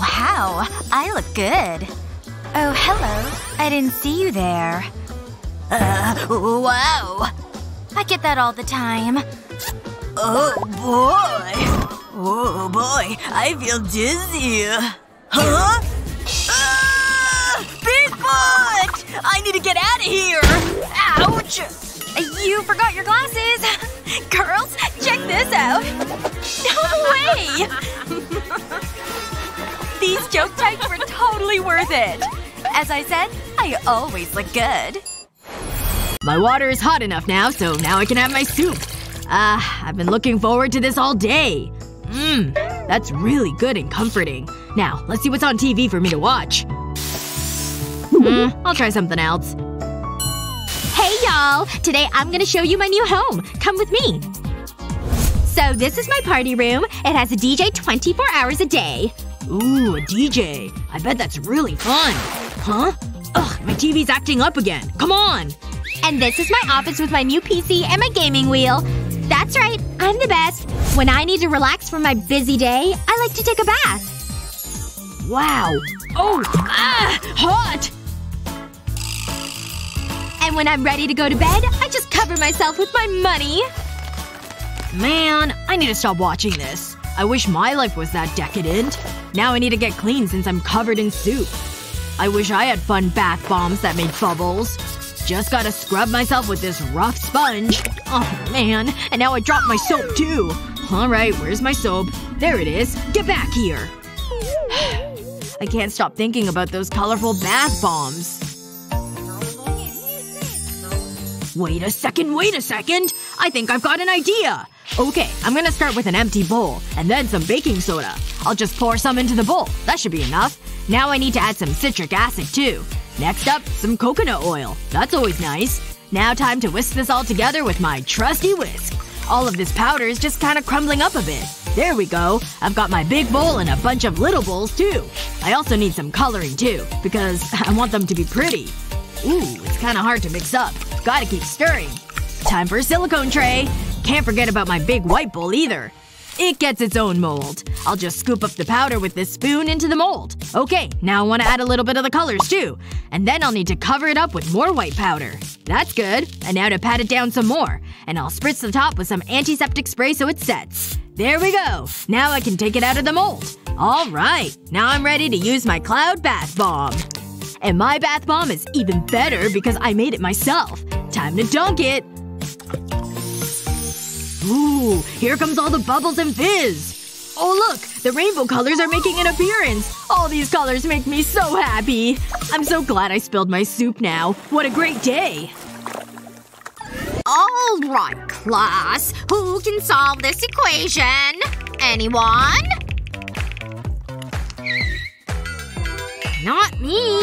Wow, I look good. Oh, hello. I didn't see you there. Uh, wow. I get that all the time. Oh boy. Oh boy, I feel dizzy. Huh? Ah! Bigfoot! I need to get out of here! Ouch! You forgot your glasses! Girls, check this out! No way! These joke types were totally worth it! As I said, I always look good. My water is hot enough now, so now I can have my soup. Ah, I've been looking forward to this all day. Mmm, that's really good and comforting. Now, let's see what's on TV for me to watch. Hmm, I'll try something else. Hey y'all! Today I'm gonna show you my new home. Come with me. So this is my party room. It has a DJ 24 hours a day. Ooh, a DJ. I bet that's really fun. Huh? Ugh, my TV's acting up again. Come on! And this is my office with my new PC and my gaming wheel. That's right, I'm the best. When I need to relax from my busy day, I like to take a bath. Wow. Oh! Ah! Hot! And when I'm ready to go to bed, I just cover myself with my money. Man, I need to stop watching this. I wish my life was that decadent. Now I need to get clean since I'm covered in soup. I wish I had fun bath bombs that made bubbles. Just gotta scrub myself with this rough sponge. Oh man, and now I dropped my soap too. Alright, where's my soap? There it is. Get back here. I can't stop thinking about those colorful bath bombs. Wait a second, wait a second! I think I've got an idea! Okay, I'm gonna start with an empty bowl, and then some baking soda. I'll just pour some into the bowl. That should be enough. Now I need to add some citric acid, too. Next up, some coconut oil. That's always nice. Now time to whisk this all together with my trusty whisk. All of this powder is just kinda crumbling up a bit. There we go. I've got my big bowl and a bunch of little bowls, too. I also need some coloring, too. Because I want them to be pretty. Ooh, it's kinda hard to mix up. Gotta keep stirring. Time for a silicone tray. Can't forget about my big white bowl either. It gets its own mold. I'll just scoop up the powder with this spoon into the mold. Okay, now I want to add a little bit of the colors too. And then I'll need to cover it up with more white powder. That's good. And now to pat it down some more. And I'll spritz the top with some antiseptic spray so it sets. There we go. Now I can take it out of the mold. Alright. Now I'm ready to use my cloud bath bomb. And my bath bomb is even better because I made it myself. Time to dunk it. Ooh, here comes all the bubbles and fizz. Oh look! The rainbow colors are making an appearance! All these colors make me so happy! I'm so glad I spilled my soup now. What a great day! Alright, class. Who can solve this equation? Anyone? Not me.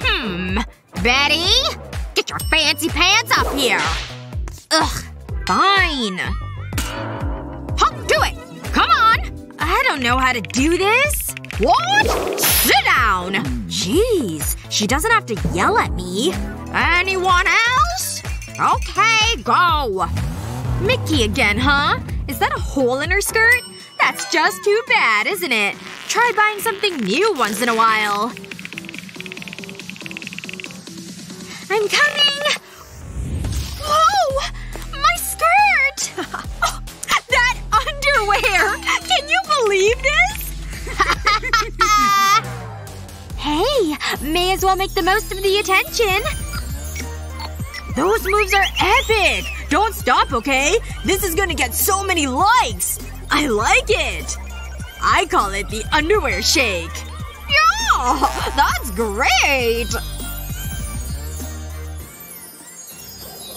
Hmm. Betty? Get your fancy pants up here. Ugh. Fine. Hop to it! Come on! I don't know how to do this. What? Sit down! Jeez. She doesn't have to yell at me. Anyone else? Okay, go. Mickey again, huh? Is that a hole in her skirt? That's just too bad, isn't it? Try buying something new once in a while. I'm coming! Whoa! Skirt! that underwear! Can you believe this? hey, may as well make the most of the attention. Those moves are epic! Don't stop, okay? This is gonna get so many likes! I like it! I call it the underwear shake. Yeah! That's great!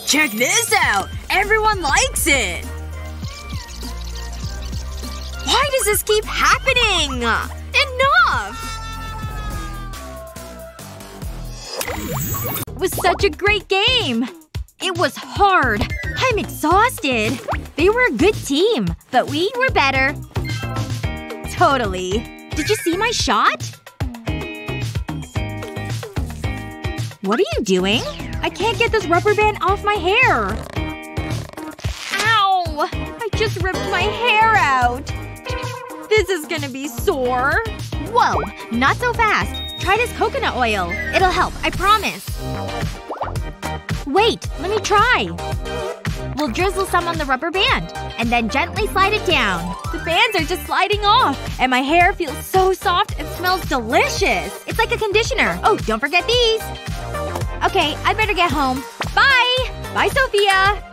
Check this out! Everyone likes it! Why does this keep happening? Enough! It was such a great game! It was hard. I'm exhausted. They were a good team, but we were better. Totally. Did you see my shot? What are you doing? I can't get this rubber band off my hair. Ow! I just ripped my hair out. This is gonna be sore. Whoa! Not so fast. Try this coconut oil. It'll help, I promise. Wait, let me try. We'll drizzle some on the rubber band. And then gently slide it down. The bands are just sliding off. And my hair feels so soft and smells delicious. It's like a conditioner. Oh, don't forget these. Okay, I better get home. Bye! Bye, Sophia.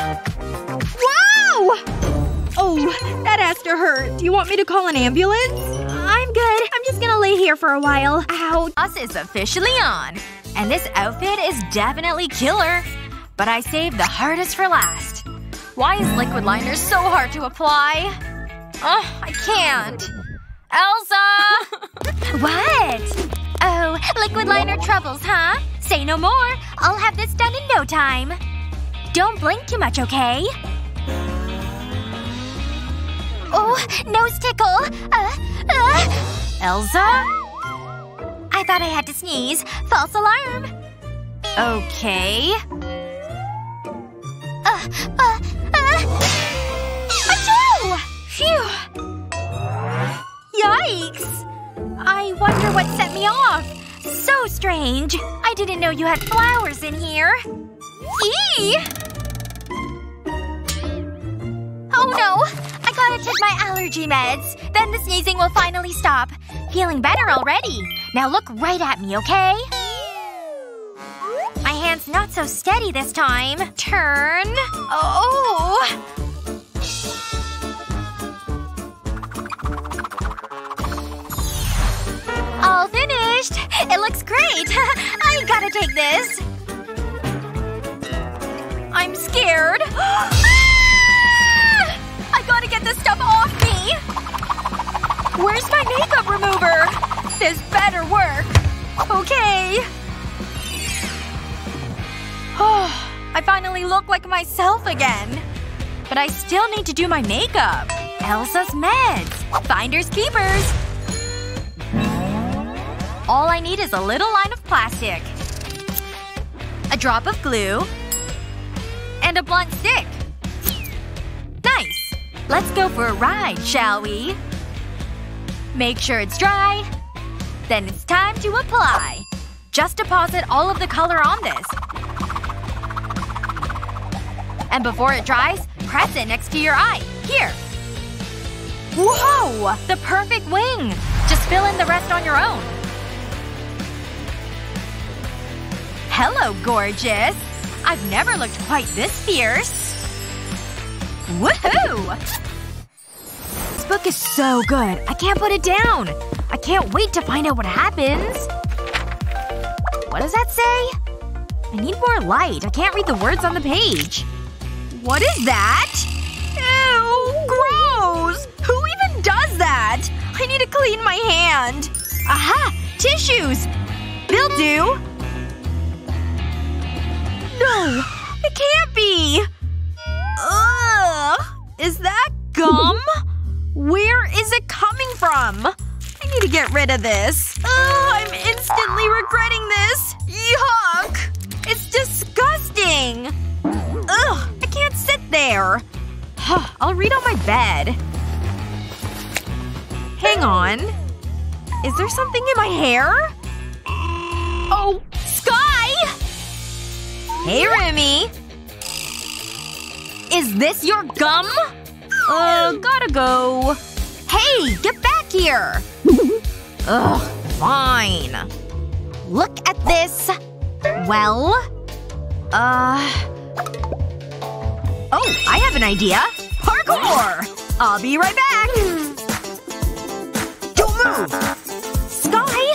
Wow! Oh, that has to hurt. Do you want me to call an ambulance? I'm good. I'm just gonna lay here for a while. Ow. Us is officially on. And this outfit is definitely killer. But I saved the hardest for last. Why is liquid liner so hard to apply? Ugh, I can't. Elsa! what? Oh, liquid liner troubles, huh? Say no more. I'll have this done in no time. Don't blink too much, okay? Oh, nose tickle. Uh, uh. Elsa? I thought I had to sneeze. False alarm. Okay. Uh, uh, uh. Achoo! Phew. Yikes. I wonder what set me off. So strange. I didn't know you had flowers in here. Eee! Oh no! Gotta take my allergy meds. Then the sneezing will finally stop. Feeling better already. Now look right at me, okay? My hand's not so steady this time. Turn. Oh. All finished! It looks great! I gotta take this. I'm scared. Where's my makeup remover? This better work. Okay. Oh, I finally look like myself again. But I still need to do my makeup. Elsa's meds. Finders keepers. All I need is a little line of plastic. A drop of glue. And a blunt stick. Let's go for a ride, shall we? Make sure it's dry. Then it's time to apply. Just deposit all of the color on this. And before it dries, press it next to your eye. Here. Whoa! The perfect wing! Just fill in the rest on your own. Hello, gorgeous! I've never looked quite this fierce. Woohoo! This book is so good. I can't put it down. I can't wait to find out what happens. What does that say? I need more light. I can't read the words on the page. What is that? Ew! Gross! Who even does that? I need to clean my hand. Aha! Tissues! They'll do. No! It can't be! Is that gum? Where is it coming from? I need to get rid of this. Ugh, I'm instantly regretting this. Yuck! It's disgusting! Ugh, I can't sit there. I'll read on my bed. Hang on. Is there something in my hair? Oh, Sky! Hey, Remy. Is this your gum? Uh, gotta go. Hey, get back here! Ugh, fine. Look at this. Well? Uh… Oh, I have an idea. Parkour! I'll be right back! Don't move! Sky?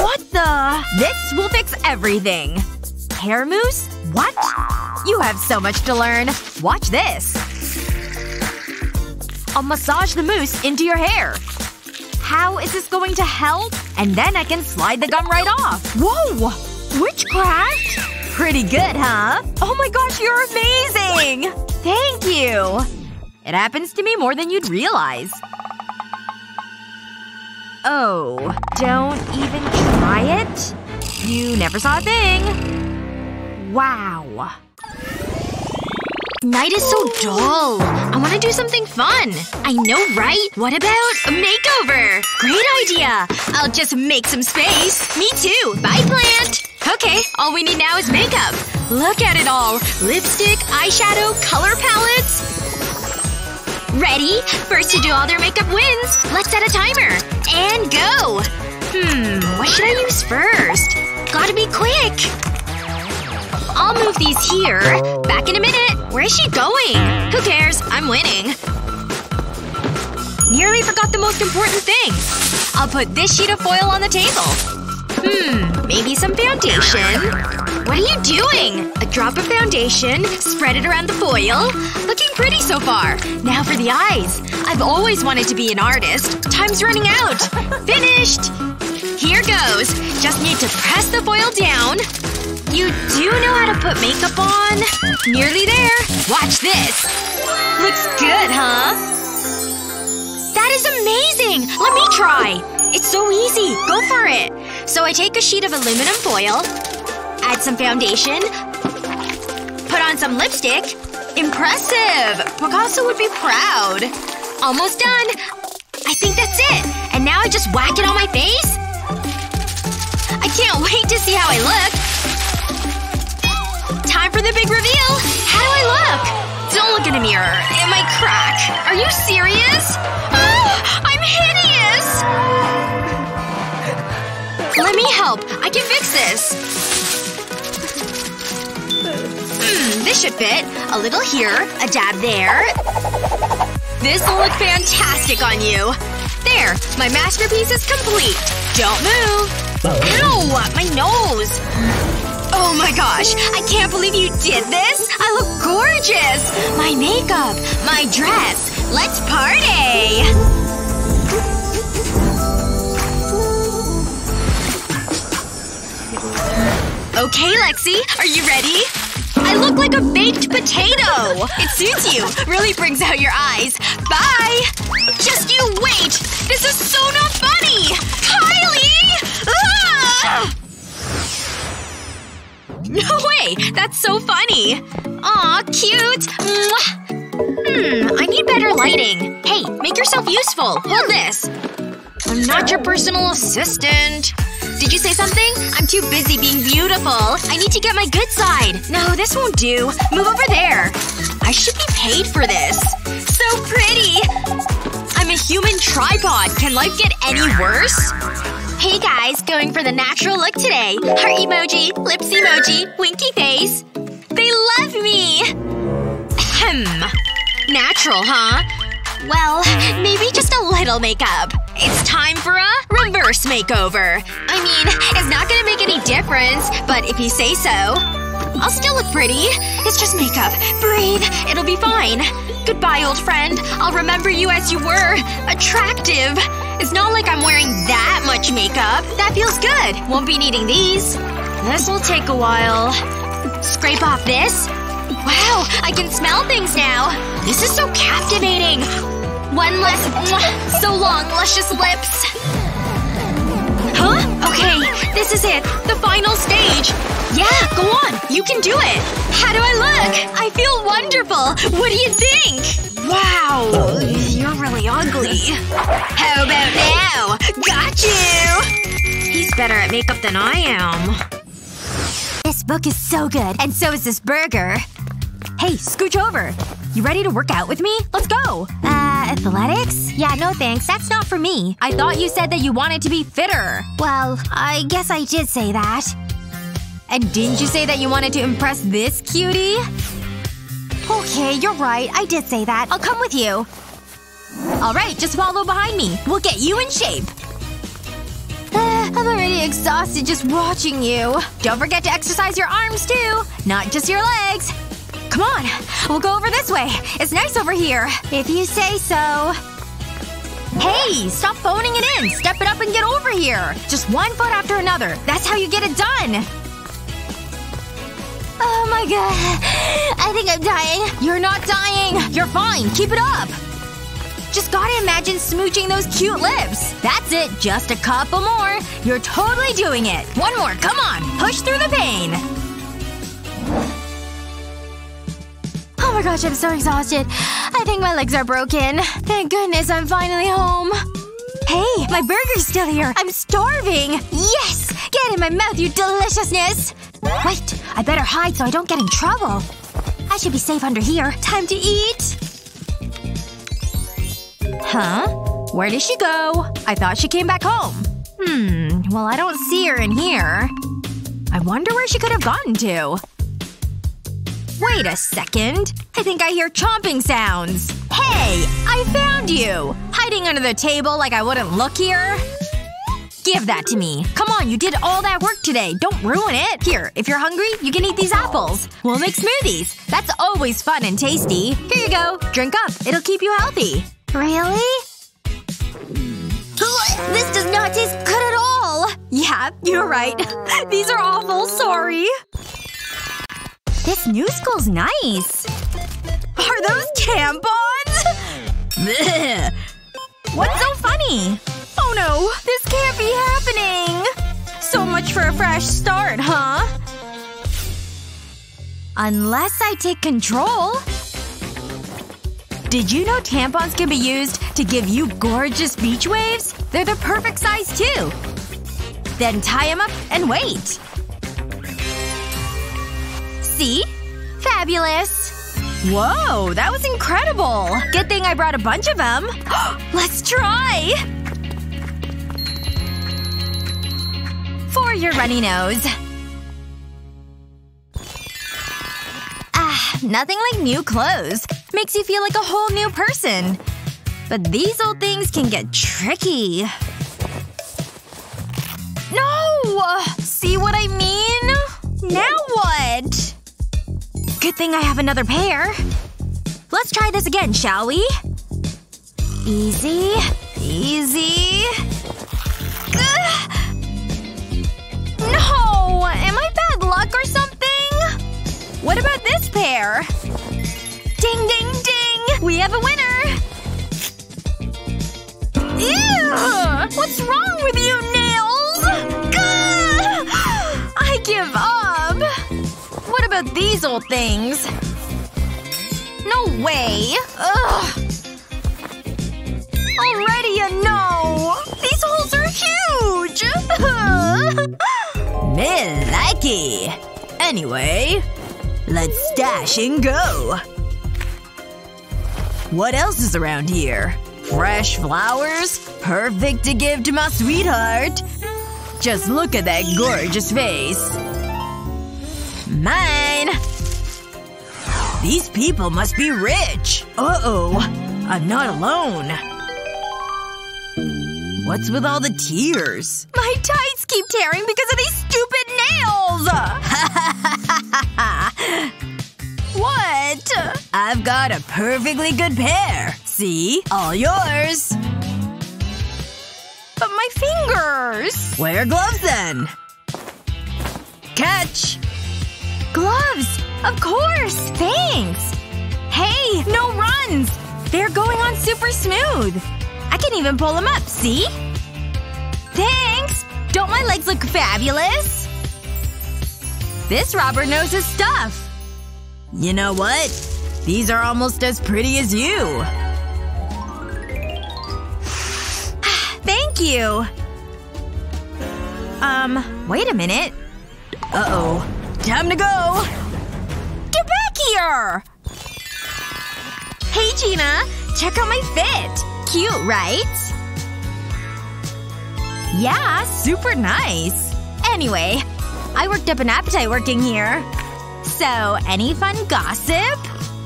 What the? This will fix everything. Hair mousse? What? You have so much to learn. Watch this. I'll massage the mousse into your hair. How is this going to help? And then I can slide the gum right off. Whoa! Witchcraft? Pretty good, huh? Oh my gosh, you're amazing! Thank you! It happens to me more than you'd realize. Oh. Don't even try it? You never saw a thing. Wow. Night is so dull. I want to do something fun. I know, right? What about a makeover? Great idea! I'll just make some space. Me too. Bye, plant! Okay, all we need now is makeup. Look at it all. Lipstick, eyeshadow, color palettes. Ready? First to do all their makeup wins. Let's set a timer. And go! Hmm, what should I use first? Gotta be quick. I'll move these here. Back in a minute. Where is she going? Who cares? I'm winning. Nearly forgot the most important thing. I'll put this sheet of foil on the table. Hmm, maybe some foundation. What are you doing? A drop of foundation, spread it around the foil. Looking pretty so far. Now for the eyes. I've always wanted to be an artist. Time's running out. Finished! Here goes. Just need to press the foil down. You do know how to put makeup on. Nearly there. Watch this. Looks good, huh? That is amazing! Let me try! It's so easy. Go for it. So I take a sheet of aluminum foil, add some foundation, put on some lipstick. Impressive! Picasso would be proud. Almost done. I think that's it. And now I just whack it on my face? I can't wait to see how I look. Time for the big reveal! How do I look? Don't look in the mirror. It might crack. Are you serious? Oh, I'm hideous! Let me help. I can fix this. Hmm, this should fit. A little here, a dab there. This'll look fantastic on you. There! My masterpiece is complete. Don't move. Ow! My nose! Oh my gosh. I can't believe you did this! I look gorgeous! My makeup. My dress. Let's party! Okay, Lexi. Are you ready? I look like a baked potato! It suits you. Really brings out your eyes. Bye! Just you wait! This is so not funny! No way! That's so funny! Aw, cute! Mwah. Hmm, I need better lighting. Hey, make yourself useful. Hold this. I'm not your personal assistant. Did you say something? I'm too busy being beautiful. I need to get my good side. No, this won't do. Move over there. I should be paid for this. So pretty! I'm a human tripod. Can life get any worse? Hey guys, going for the natural look today. Heart emoji, lips emoji, winky face. They love me! Ahem. Natural, huh? Well, maybe just a little makeup. It's time for a reverse makeover. I mean, it's not gonna make any difference, but if you say so. I'll still look pretty. It's just makeup. Breathe. It'll be fine. Goodbye, old friend. I'll remember you as you were. Attractive. It's not like I'm wearing that much makeup. That feels good. Won't be needing these. This will take a while. Scrape off this. Wow, I can smell things now. This is so captivating. One less so long, luscious lips. Okay, this is it. The final stage. Yeah, go on. You can do it. How do I look? I feel wonderful. What do you think? Wow. You're really ugly. How about now? Got you! He's better at makeup than I am. This book is so good. And so is this burger. Hey, scooch over. You ready to work out with me? Let's go! Uh, athletics? Yeah, no thanks. That's not for me. I thought you said that you wanted to be fitter. Well, I guess I did say that. And didn't you say that you wanted to impress this cutie? Okay, you're right. I did say that. I'll come with you. Alright, just follow behind me. We'll get you in shape. Uh, I'm already exhausted just watching you. Don't forget to exercise your arms, too. Not just your legs. Come on. We'll go over this way. It's nice over here. If you say so. Hey! Stop phoning it in! Step it up and get over here! Just one foot after another. That's how you get it done! Oh my god. I think I'm dying. You're not dying! You're fine. Keep it up! Just gotta imagine smooching those cute lips. That's it. Just a couple more. You're totally doing it. One more. Come on. Push through the pain. My gosh, I'm so exhausted. I think my legs are broken. Thank goodness I'm finally home. Hey, my burger's still here. I'm starving. Yes! Get in my mouth, you deliciousness! Wait, I better hide so I don't get in trouble. I should be safe under here. Time to eat. Huh? Where did she go? I thought she came back home. Hmm. Well, I don't see her in here. I wonder where she could have gotten to. Wait a second. I think I hear chomping sounds. Hey! I found you! Hiding under the table like I wouldn't look here? Give that to me. Come on, you did all that work today. Don't ruin it. Here, if you're hungry, you can eat these apples. We'll make smoothies. That's always fun and tasty. Here you go. Drink up. It'll keep you healthy. Really? This does not taste good at all! Yeah, you're right. These are awful. Sorry. This new school's nice. Are those tampons? What's so funny? Oh no, this can't be happening! So much for a fresh start, huh? Unless I take control. Did you know tampons can be used to give you gorgeous beach waves? They're the perfect size, too. Then tie them up and wait. See? Fabulous. Whoa, that was incredible! Good thing I brought a bunch of them. Let's try! For your runny nose. Ah, nothing like new clothes. Makes you feel like a whole new person. But these old things can get tricky. No! See what I mean? Now what? Good thing I have another pair. Let's try this again, shall we? Easy. Easy. Ugh. No! Am I bad luck or something? What about this pair? Ding ding ding! We have a winner! Ew! What's wrong with you, These old things? No way! Ugh! Already a no! These holes are huge! Likey. Anyway, let's stash and go. What else is around here? Fresh flowers? Perfect to give to my sweetheart. Just look at that gorgeous face. Mine! These people must be rich. Uh-oh. I'm not alone. What's with all the tears? My tights keep tearing because of these stupid nails! what? I've got a perfectly good pair. See? All yours. But my fingers! Wear gloves then. Catch! Gloves! Of course! Thanks! Hey! No runs! They're going on super smooth! I can even pull them up, see? Thanks! Don't my legs look fabulous? This robber knows his stuff. You know what? These are almost as pretty as you. Thank you. Um, wait a minute. Uh-oh. Time to go! Get back here! Hey, Gina. Check out my fit. Cute, right? Yeah, super nice. Anyway, I worked up an appetite working here. So, any fun gossip?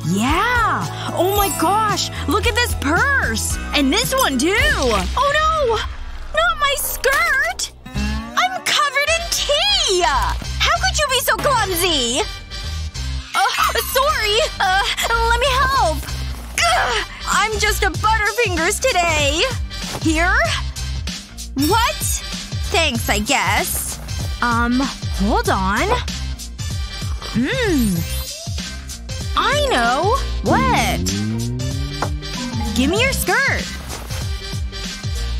Yeah! Oh my gosh! Look at this purse! And this one, too! Oh no! Not my skirt! I'm covered in tea! How could you be so clumsy? Uh, sorry. Uh, let me help. Ugh, I'm just a Butterfingers today. Here? What? Thanks, I guess. Um, hold on. Mmm. I know. What? Give me your skirt.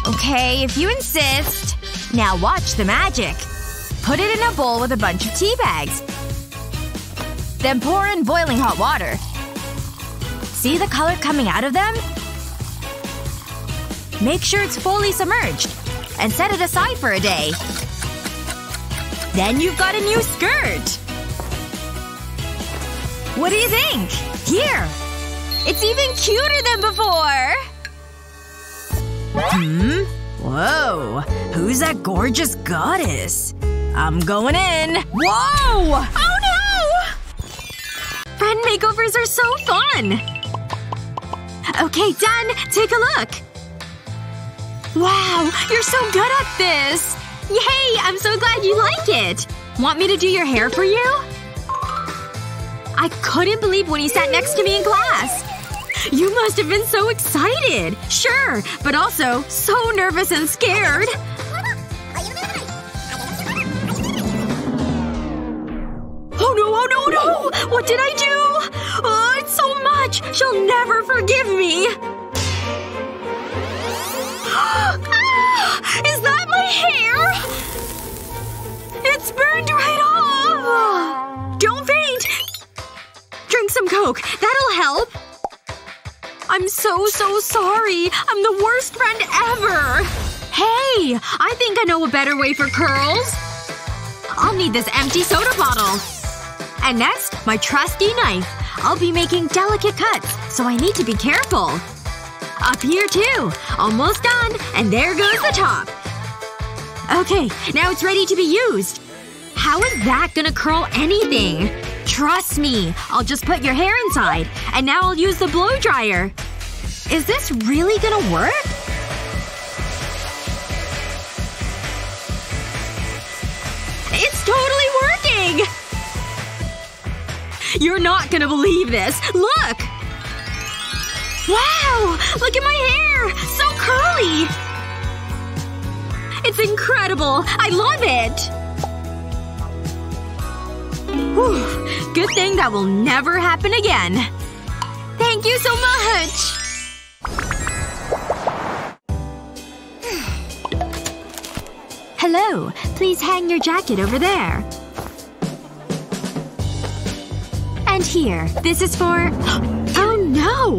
Okay, if you insist. Now watch the magic. Put it in a bowl with a bunch of tea bags. Then pour in boiling hot water. See the color coming out of them? Make sure it's fully submerged. And set it aside for a day. Then you've got a new skirt! What do you think? Here! It's even cuter than before! Hmm? Whoa. Who's that gorgeous goddess? I'm going in. Whoa! Oh no! Friend makeovers are so fun! Okay, done. Take a look. Wow, you're so good at this! Yay! I'm so glad you like it! Want me to do your hair for you? I couldn't believe when he sat next to me in class. You must have been so excited! Sure, but also so nervous and scared. Oh no, oh no, no! What did I do? Oh, it's so much! She'll never forgive me! Ah, Is that my hair? It's burned right off! Don't faint! Drink some Coke. That'll help. I'm so, so sorry. I'm the worst friend ever. Hey! I think I know a better way for curls. I'll need this empty soda bottle. And next, my trusty knife. I'll be making delicate cuts, so I need to be careful. Up here too. Almost done. And there goes the top. Okay, now it's ready to be used. How is that gonna curl anything? Trust me. I'll just put your hair inside. And now I'll use the blow dryer. Is this really gonna work? It's totally! You're not gonna believe this. Look! Wow! Look at my hair! So curly! It's incredible! I love it! Whew. Good thing that will never happen again. Thank you so much! Hello. Please hang your jacket over there. And here. This is for… Oh no!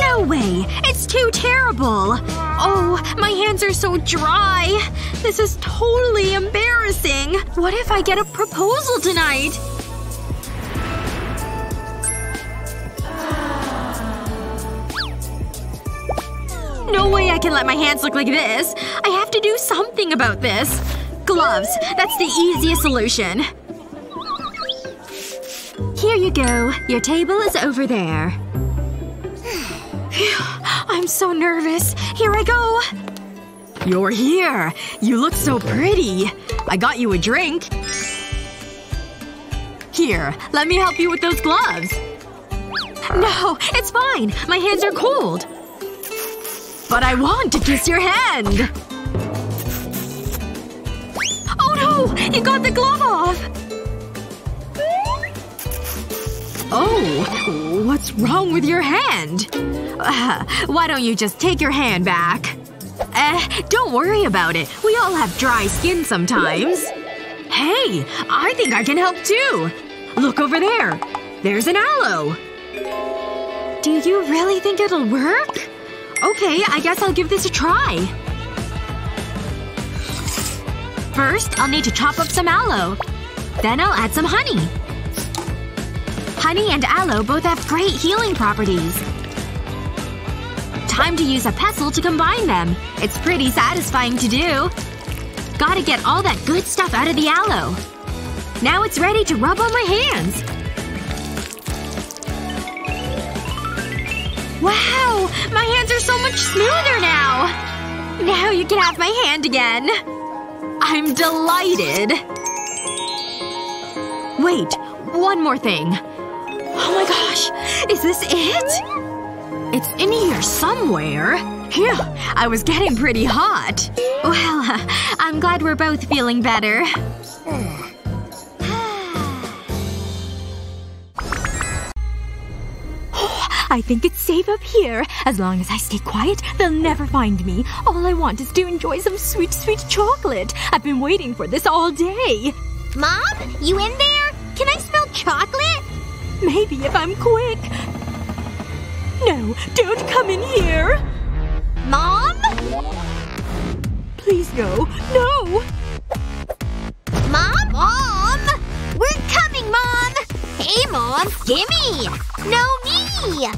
No way! It's too terrible! Oh, my hands are so dry. This is totally embarrassing. What if I get a proposal tonight? No way I can let my hands look like this. I have to do something about this. Gloves. That's the easiest solution. Here you go. Your table is over there. I'm so nervous. Here I go. You're here. You look so pretty. I got you a drink. Here, let me help you with those gloves. No, it's fine. My hands are cold. But I want to kiss your hand! Oh no! You got the glove off! Oh. What's wrong with your hand? Uh, why don't you just take your hand back? Eh, don't worry about it. We all have dry skin sometimes. Hey! I think I can help too! Look over there! There's an aloe! Do you really think it'll work? Okay, I guess I'll give this a try. First, I'll need to chop up some aloe. Then I'll add some honey. Honey and aloe both have great healing properties. Time to use a pestle to combine them. It's pretty satisfying to do. Gotta get all that good stuff out of the aloe. Now it's ready to rub on my hands. Wow! My hands are so much smoother now! Now you can have my hand again. I'm delighted. Wait. One more thing. Oh my gosh. Is this it? It's in here somewhere. Phew. I was getting pretty hot. Well, I'm glad we're both feeling better. I think it's safe up here. As long as I stay quiet, they'll never find me. All I want is to enjoy some sweet, sweet chocolate. I've been waiting for this all day. Mom? You in there? Can I smell chocolate? Maybe if I'm quick. No, don't come in here! Mom? Please no. No! Mom? Mom! We're coming, Mom! Hey, Mom! Gimme! No, me!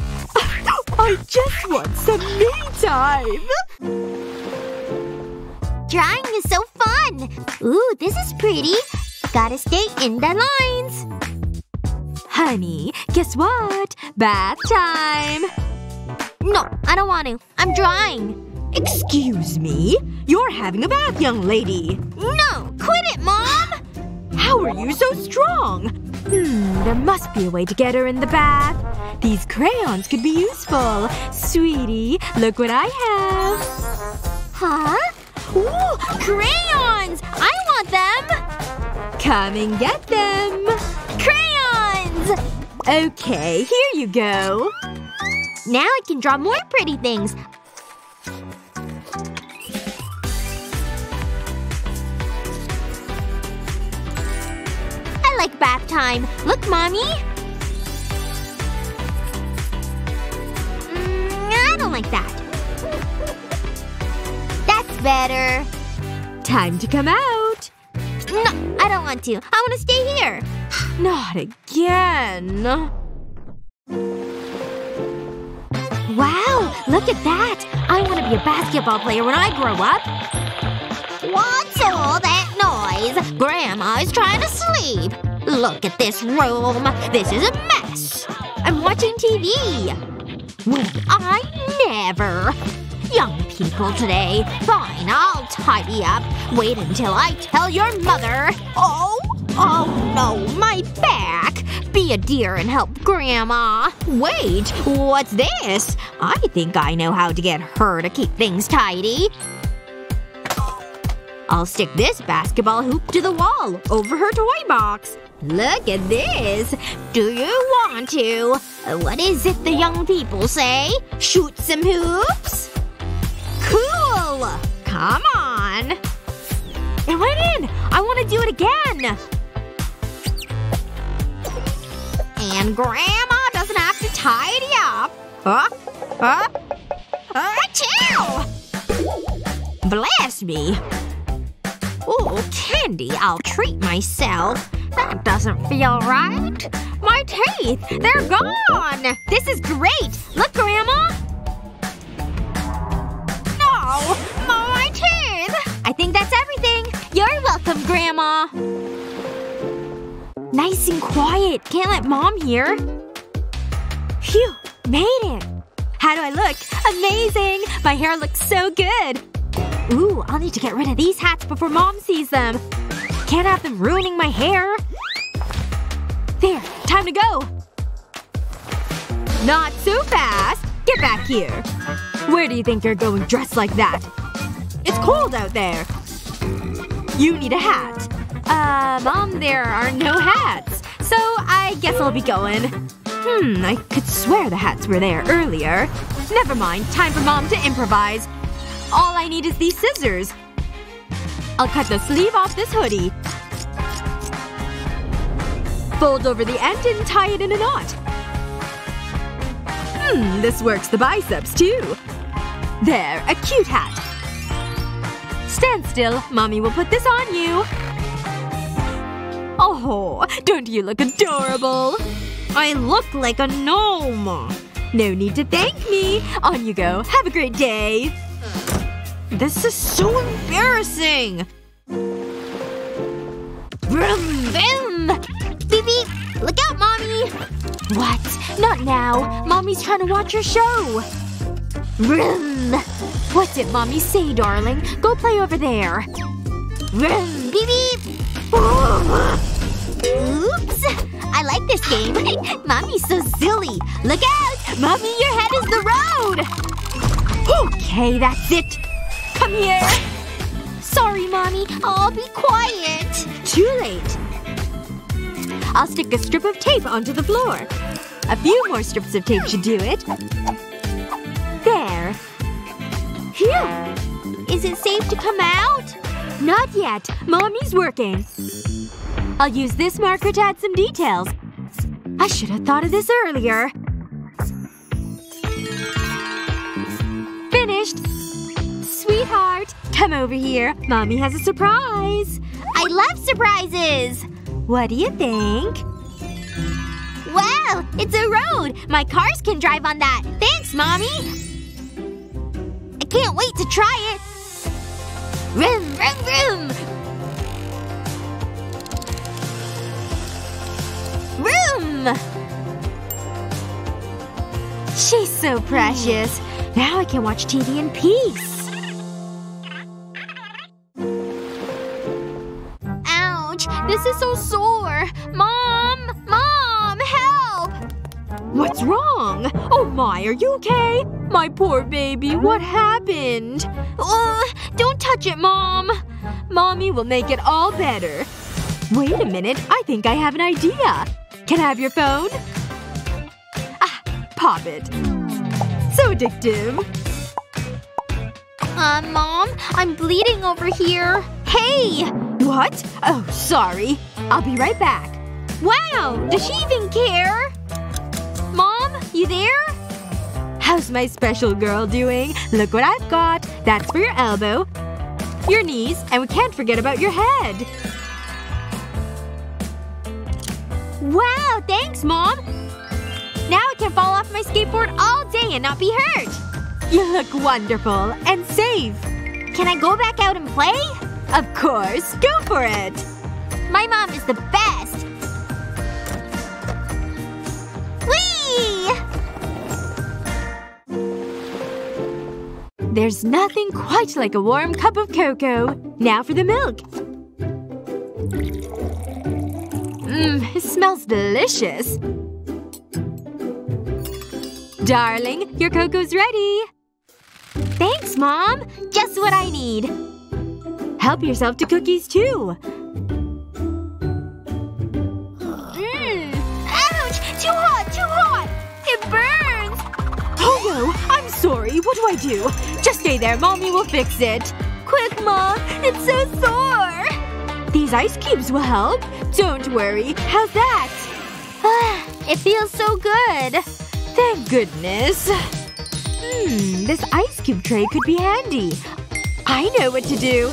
I just want some me time! Drawing is so fun! Ooh, this is pretty. Gotta stay in the lines. Honey, guess what? Bath time! No, I don't want to. I'm drying. Excuse me? You're having a bath, young lady. No! Quit it, Mom! How are you so strong? Hmm, there must be a way to get her in the bath. These crayons could be useful. Sweetie, look what I have. Huh? Ooh, crayons! I want them! Come and get them. Okay, here you go. Now I can draw more pretty things. I like bath time. Look, Mommy. Mm, I don't like that. That's better. Time to come out. No, I don't want to. I want to stay here. Not again. Wow, look at that! I want to be a basketball player when I grow up. What's all that noise? Grandma's trying to sleep. Look at this room. This is a mess. I'm watching TV. I never. Young people today. Fine, I'll tidy up. Wait until I tell your mother. Oh! Oh no, my back! Be a dear and help Grandma. Wait, what's this? I think I know how to get her to keep things tidy. I'll stick this basketball hoop to the wall, over her toy box. Look at this. Do you want to? What is it the young people say? Shoot some hoops? Cool! Come on. It went in! I want to do it again! And Grandma doesn't have to tidy up. Huh? Huh? Achoo! Bless me. Ooh, candy. I'll treat myself. That doesn't feel right. My teeth! They're gone! This is great! Look, Grandma! Think that's everything. You're welcome, Grandma. Nice and quiet. Can't let mom hear. Phew. Made it. How do I look? Amazing! My hair looks so good. Ooh, I'll need to get rid of these hats before mom sees them. Can't have them ruining my hair. There. Time to go. Not so fast. Get back here. Where do you think you're going dressed like that? It's cold out there. You need a hat. Uh, Mom, there are no hats. So I guess I'll be going. Hmm, I could swear the hats were there earlier. Never mind. Time for Mom to improvise. All I need is these scissors. I'll cut the sleeve off this hoodie. Fold over the end and tie it in a knot. Hmm, this works the biceps, too. There, a cute hat. Stand still. Mommy will put this on you. Oh, don't you look adorable? I look like a gnome. No need to thank me. On you go. Have a great day. This is so embarrassing. Vroom, vroom. Beep beep. Look out, Mommy. What? Not now. Mommy's trying to watch her show. Vroom. What did mommy say, darling? Go play over there. Beep beep. Oops. I like this game. Mommy's so silly. Look out! Mommy, your head is the road! Okay, that's it. Come here. Sorry, Mommy. I'll be quiet. Too late. I'll stick a strip of tape onto the floor. A few more strips of tape should do it. Phew! Is it safe to come out? Not yet. Mommy's working. I'll use this marker to add some details. I should have thought of this earlier. Finished! Sweetheart, come over here. Mommy has a surprise. I love surprises! What do you think? Wow! It's a road! My cars can drive on that! Thanks, Mommy! Can't wait to try it! Vroom, vroom, vroom! Vroom! She's so precious. Now I can watch TV in peace. Ouch! This is so sore! Mom! What's wrong? Oh my, are you okay? My poor baby, what happened? Ugh, don't touch it, Mom! Mommy will make it all better. Wait a minute, I think I have an idea. Can I have your phone? Ah, pop it. So addictive. Uh, Mom? I'm bleeding over here. Hey! What? Oh, sorry. I'll be right back. Wow! Does she even care? You there? How's my special girl doing? Look what I've got. That's for your elbow. Your knees. And we can't forget about your head. Wow, thanks, Mom! Now I can fall off my skateboard all day and not be hurt! You look wonderful. And safe. Can I go back out and play? Of course. Go for it. My mom is the best! There's nothing quite like a warm cup of cocoa. Now for the milk. Mmm, it smells delicious. Darling, your cocoa's ready. Thanks, Mom! Just what I need. Help yourself to cookies, too. What do I do? Just stay there. Mommy will fix it. Quick, Mom! It's so sore! These ice cubes will help. Don't worry. How's that? it feels so good. Thank goodness. Hmm, this ice cube tray could be handy. I know what to do.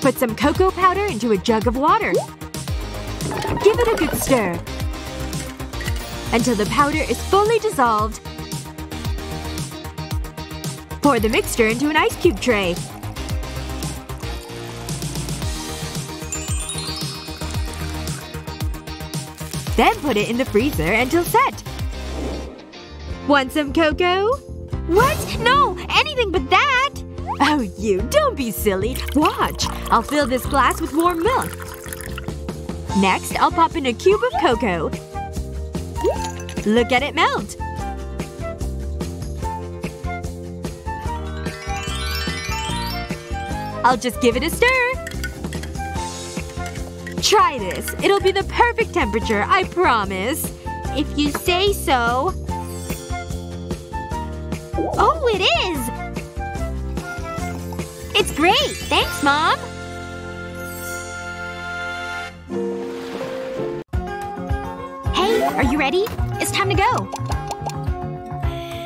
Put some cocoa powder into a jug of water. Give it a good stir. Until the powder is fully dissolved. Pour the mixture into an ice cube tray. Then put it in the freezer until set. Want some cocoa? What? No! Anything but that! Oh, you. Don't be silly. Watch. I'll fill this glass with warm milk. Next, I'll pop in a cube of cocoa. Look at it melt. I'll just give it a stir. Try this. It'll be the perfect temperature, I promise. If you say so. Oh, it is! It's great! Thanks, Mom! Hey, are you ready? It's time to go.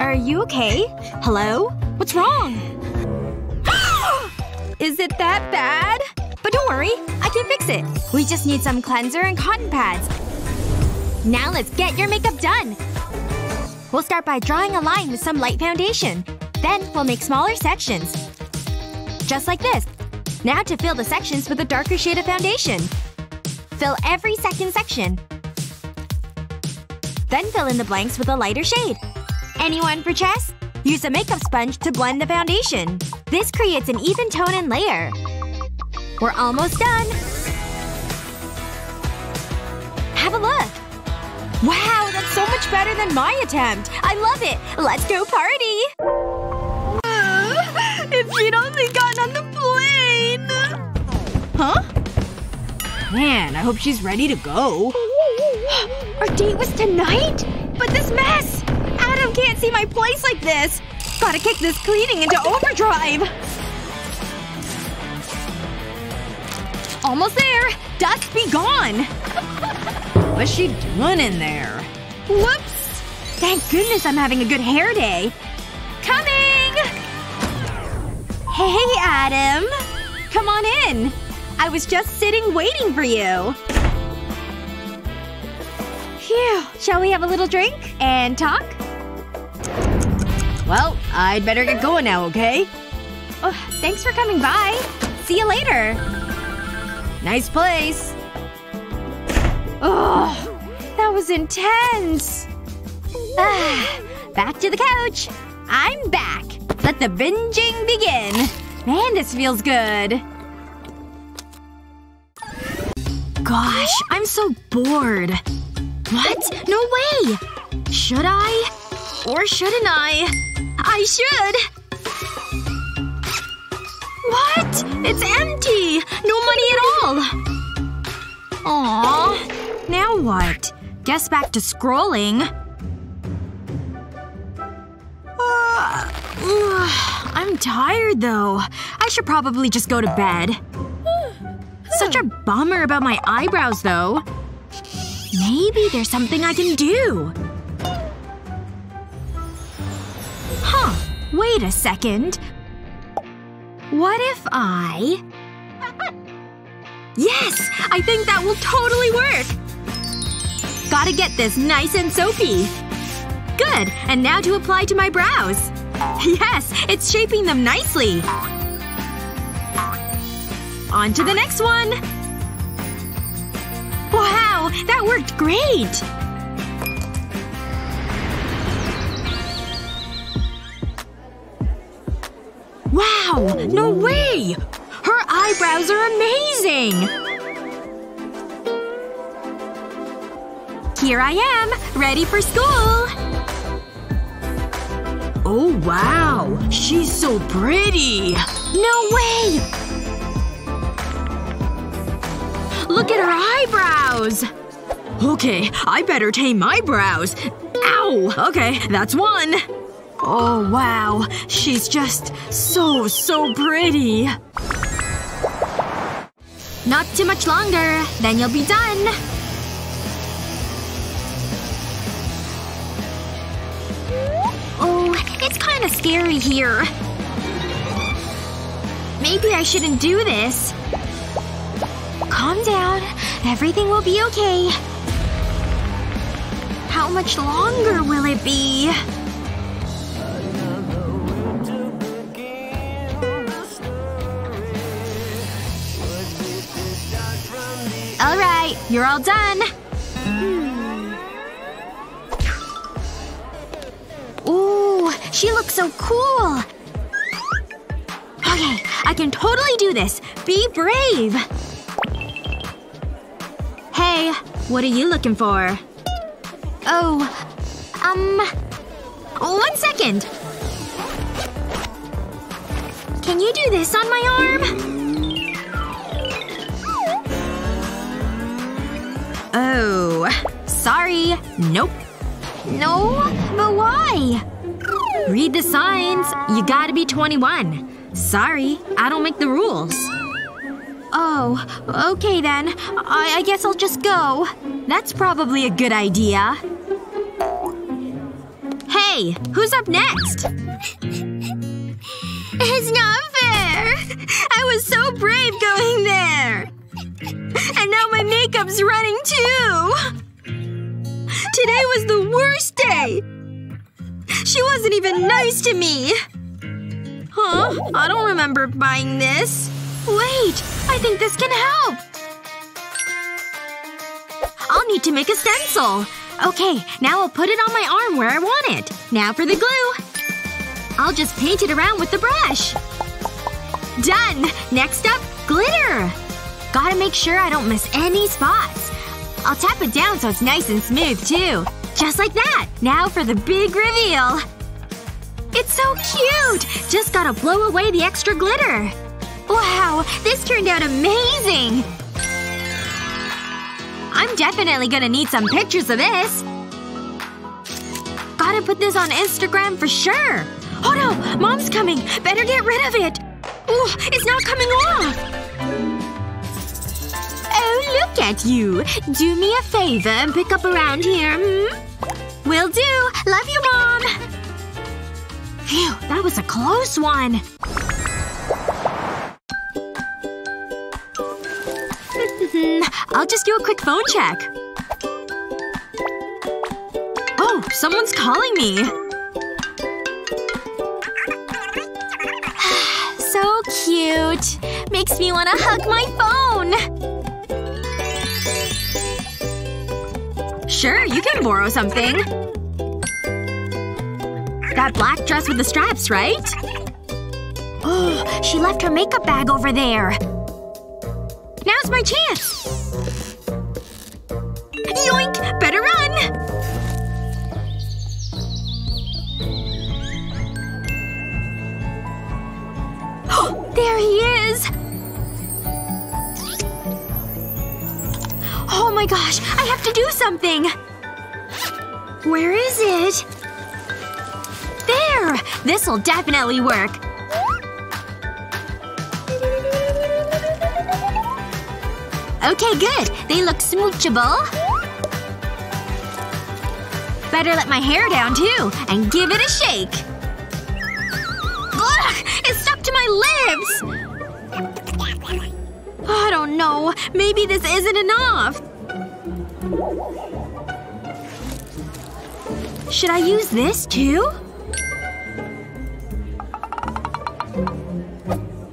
Are you okay? Hello? What's wrong? Is it that bad? But don't worry. I can fix it. We just need some cleanser and cotton pads. Now let's get your makeup done! We'll start by drawing a line with some light foundation. Then we'll make smaller sections. Just like this. Now to fill the sections with a darker shade of foundation. Fill every second section. Then fill in the blanks with a lighter shade. Anyone for chess? Use a makeup sponge to blend the foundation. This creates an even tone and layer. We're almost done! Have a look! Wow, that's so much better than my attempt! I love it! Let's go party! if she'd only gotten on the plane! Huh? Man, I hope she's ready to go. Our date was tonight? But this mess! Adam can't see my place like this! Gotta kick this cleaning into overdrive! Almost there! Dust be gone! What's she doing in there? Whoops! Thank goodness I'm having a good hair day. Coming! Hey, Adam. Come on in. I was just sitting waiting for you. Phew. Shall we have a little drink? And talk? Well, I'd better get going now, okay? Oh, thanks for coming by. See you later. Nice place. Oh, that was intense. Ah, back to the couch. I'm back. Let the binging begin. Man, this feels good. Gosh, I'm so bored. What? No way! Should I? Or shouldn't I? I should! What? It's empty! No money at all! Aww. Now what? Guess back to scrolling. Uh, I'm tired though. I should probably just go to bed. Such a bummer about my eyebrows though. Maybe there's something I can do. Wait a second. What if I… Yes! I think that will totally work! Gotta get this nice and soapy. Good. And now to apply to my brows. Yes! It's shaping them nicely. On to the next one! Wow! That worked great! Wow! No way! Her eyebrows are amazing! Here I am, ready for school! Oh wow! She's so pretty! No way! Look at her eyebrows! Okay, I better tame my brows. Ow! Okay, that's one. Oh wow. She's just so, so pretty. Not too much longer. Then you'll be done. Oh, it's kinda scary here. Maybe I shouldn't do this. Calm down. Everything will be okay. How much longer will it be? Alright, you're all done. Ooh, she looks so cool. Okay, I can totally do this. Be brave. Hey, what are you looking for? Oh, um… One second. Can you do this on my arm? Oh. Sorry. Nope. No? But why? Read the signs. You gotta be 21. Sorry. I don't make the rules. Oh. Okay then. I, I guess I'll just go. That's probably a good idea. Hey! Who's up next? it's not fair! I was so brave going there! And now my makeup's running too! Today was the worst day! She wasn't even nice to me! Huh? I don't remember buying this. Wait! I think this can help! I'll need to make a stencil. Okay, now I'll put it on my arm where I want it. Now for the glue. I'll just paint it around with the brush. Done! Next up, glitter! Gotta make sure I don't miss any spots. I'll tap it down so it's nice and smooth, too. Just like that! Now for the big reveal! It's so cute! Just gotta blow away the extra glitter. Wow, this turned out amazing! I'm definitely gonna need some pictures of this. Gotta put this on Instagram for sure. Oh no! Mom's coming! Better get rid of it! Ooh, it's not coming off! look at you. Do me a favor and pick up around here, hmm? Will do. Love you, Mom! Phew, that was a close one. I'll just do a quick phone check. Oh, someone's calling me. so cute. Makes me want to hug my phone. Sure, you can borrow something. That black dress with the straps, right? Oh, she left her makeup bag over there. Now's my chance! Yoink! Better my gosh, I have to do something! Where is it? There! This'll definitely work. Okay, good. They look smoochable. Better let my hair down, too. And give it a shake. Ugh! It stuck to my lips! I don't know. Maybe this isn't enough. Should I use this, too?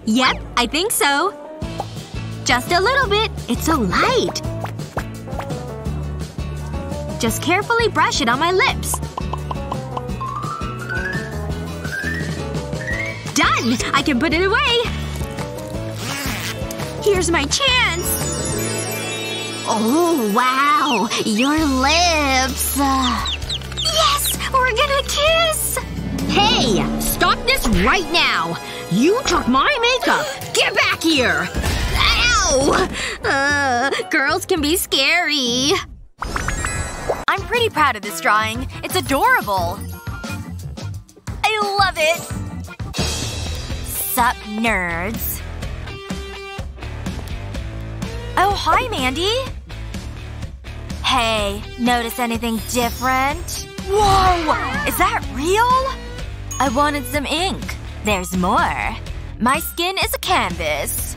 Yep, I think so. Just a little bit. It's so light. Just carefully brush it on my lips. Done! I can put it away! Here's my chance! Oh, wow! Your lips! Yes! We're gonna kiss! Hey! Stop this right now! You took my makeup! Get back here! Ow! Uh, girls can be scary. I'm pretty proud of this drawing. It's adorable. I love it! Sup, nerds? Oh, hi, Mandy. Hey, notice anything different? Whoa! Is that real? I wanted some ink. There's more. My skin is a canvas.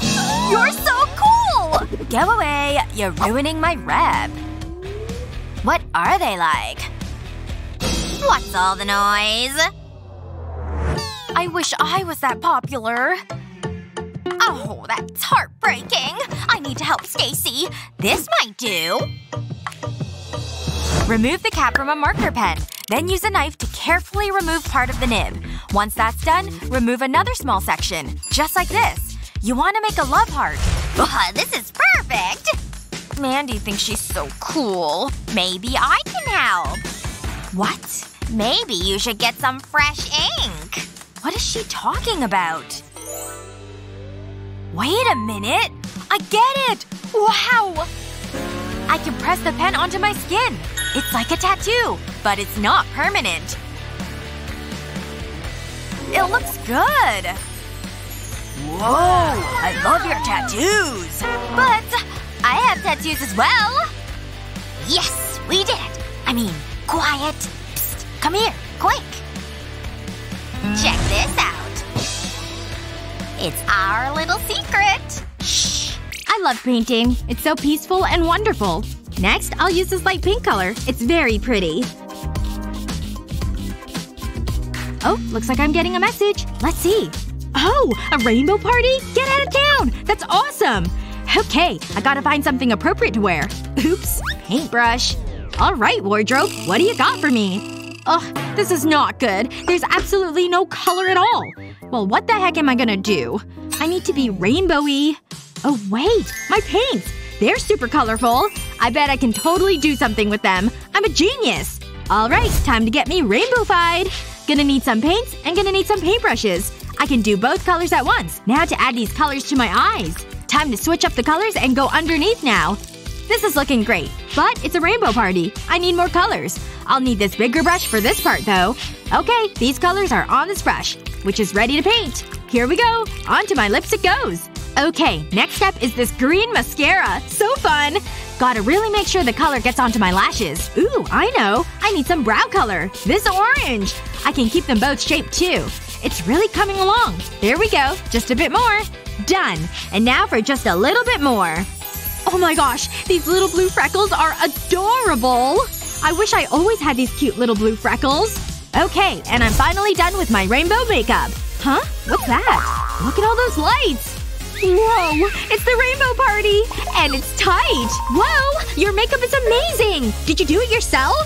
You're so cool! Go away. You're ruining my rep. What are they like? What's all the noise? I wish I was that popular. Oh, that's heartbreaking. I need to help Stacy. This might do. Remove the cap from a marker pen. Then use a knife to carefully remove part of the nib. Once that's done, remove another small section. Just like this. You want to make a love heart. Ugh, this is perfect! Mandy thinks she's so cool. Maybe I can help. What? Maybe you should get some fresh ink. What is she talking about? Wait a minute! I get it! Wow! I can press the pen onto my skin. It's like a tattoo, but it's not permanent. It looks good. Whoa! I love your tattoos! But I have tattoos as well! Yes! We did it! I mean, quiet. Psst. Come here. Quick. Check this out. It's our little secret. Shh. I love painting. It's so peaceful and wonderful. Next, I'll use this light pink color. It's very pretty. Oh, looks like I'm getting a message. Let's see. Oh! A rainbow party? Get out of town! That's awesome! Okay, I gotta find something appropriate to wear. Oops. Paintbrush. Alright, wardrobe. What do you got for me? Ugh, this is not good. There's absolutely no color at all. Well, what the heck am I gonna do? I need to be rainbowy. Oh wait! My paints! They're super colorful. I bet I can totally do something with them. I'm a genius! Alright, time to get me rainbow-fied. Gonna need some paints and gonna need some paintbrushes. I can do both colors at once. Now to add these colors to my eyes. Time to switch up the colors and go underneath now. This is looking great. But it's a rainbow party. I need more colors. I'll need this bigger brush for this part, though. Okay, these colors are on this brush. Which is ready to paint. Here we go. Onto my lips it goes. Okay, next step is this green mascara. So fun! Gotta really make sure the color gets onto my lashes. Ooh, I know. I need some brow color. This orange! I can keep them both shaped, too. It's really coming along. There we go. Just a bit more. Done. And now for just a little bit more. Oh my gosh, these little blue freckles are adorable! I wish I always had these cute little blue freckles. Okay, and I'm finally done with my rainbow makeup. Huh? What's that? Look at all those lights! Whoa! It's the rainbow party! And it's tight! Whoa! Your makeup is amazing! Did you do it yourself?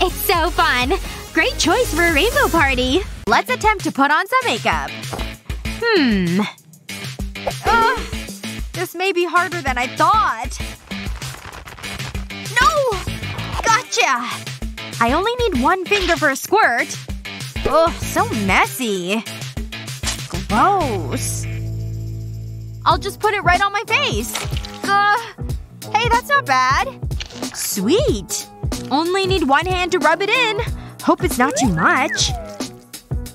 It's so fun! Great choice for a rainbow party! Let's attempt to put on some makeup. Hmm. Ugh. This may be harder than I thought. No! Gotcha! I only need one finger for a squirt. Ugh, so messy. Gross. I'll just put it right on my face. Uh, hey, that's not bad. Sweet. Only need one hand to rub it in. Hope it's not too much.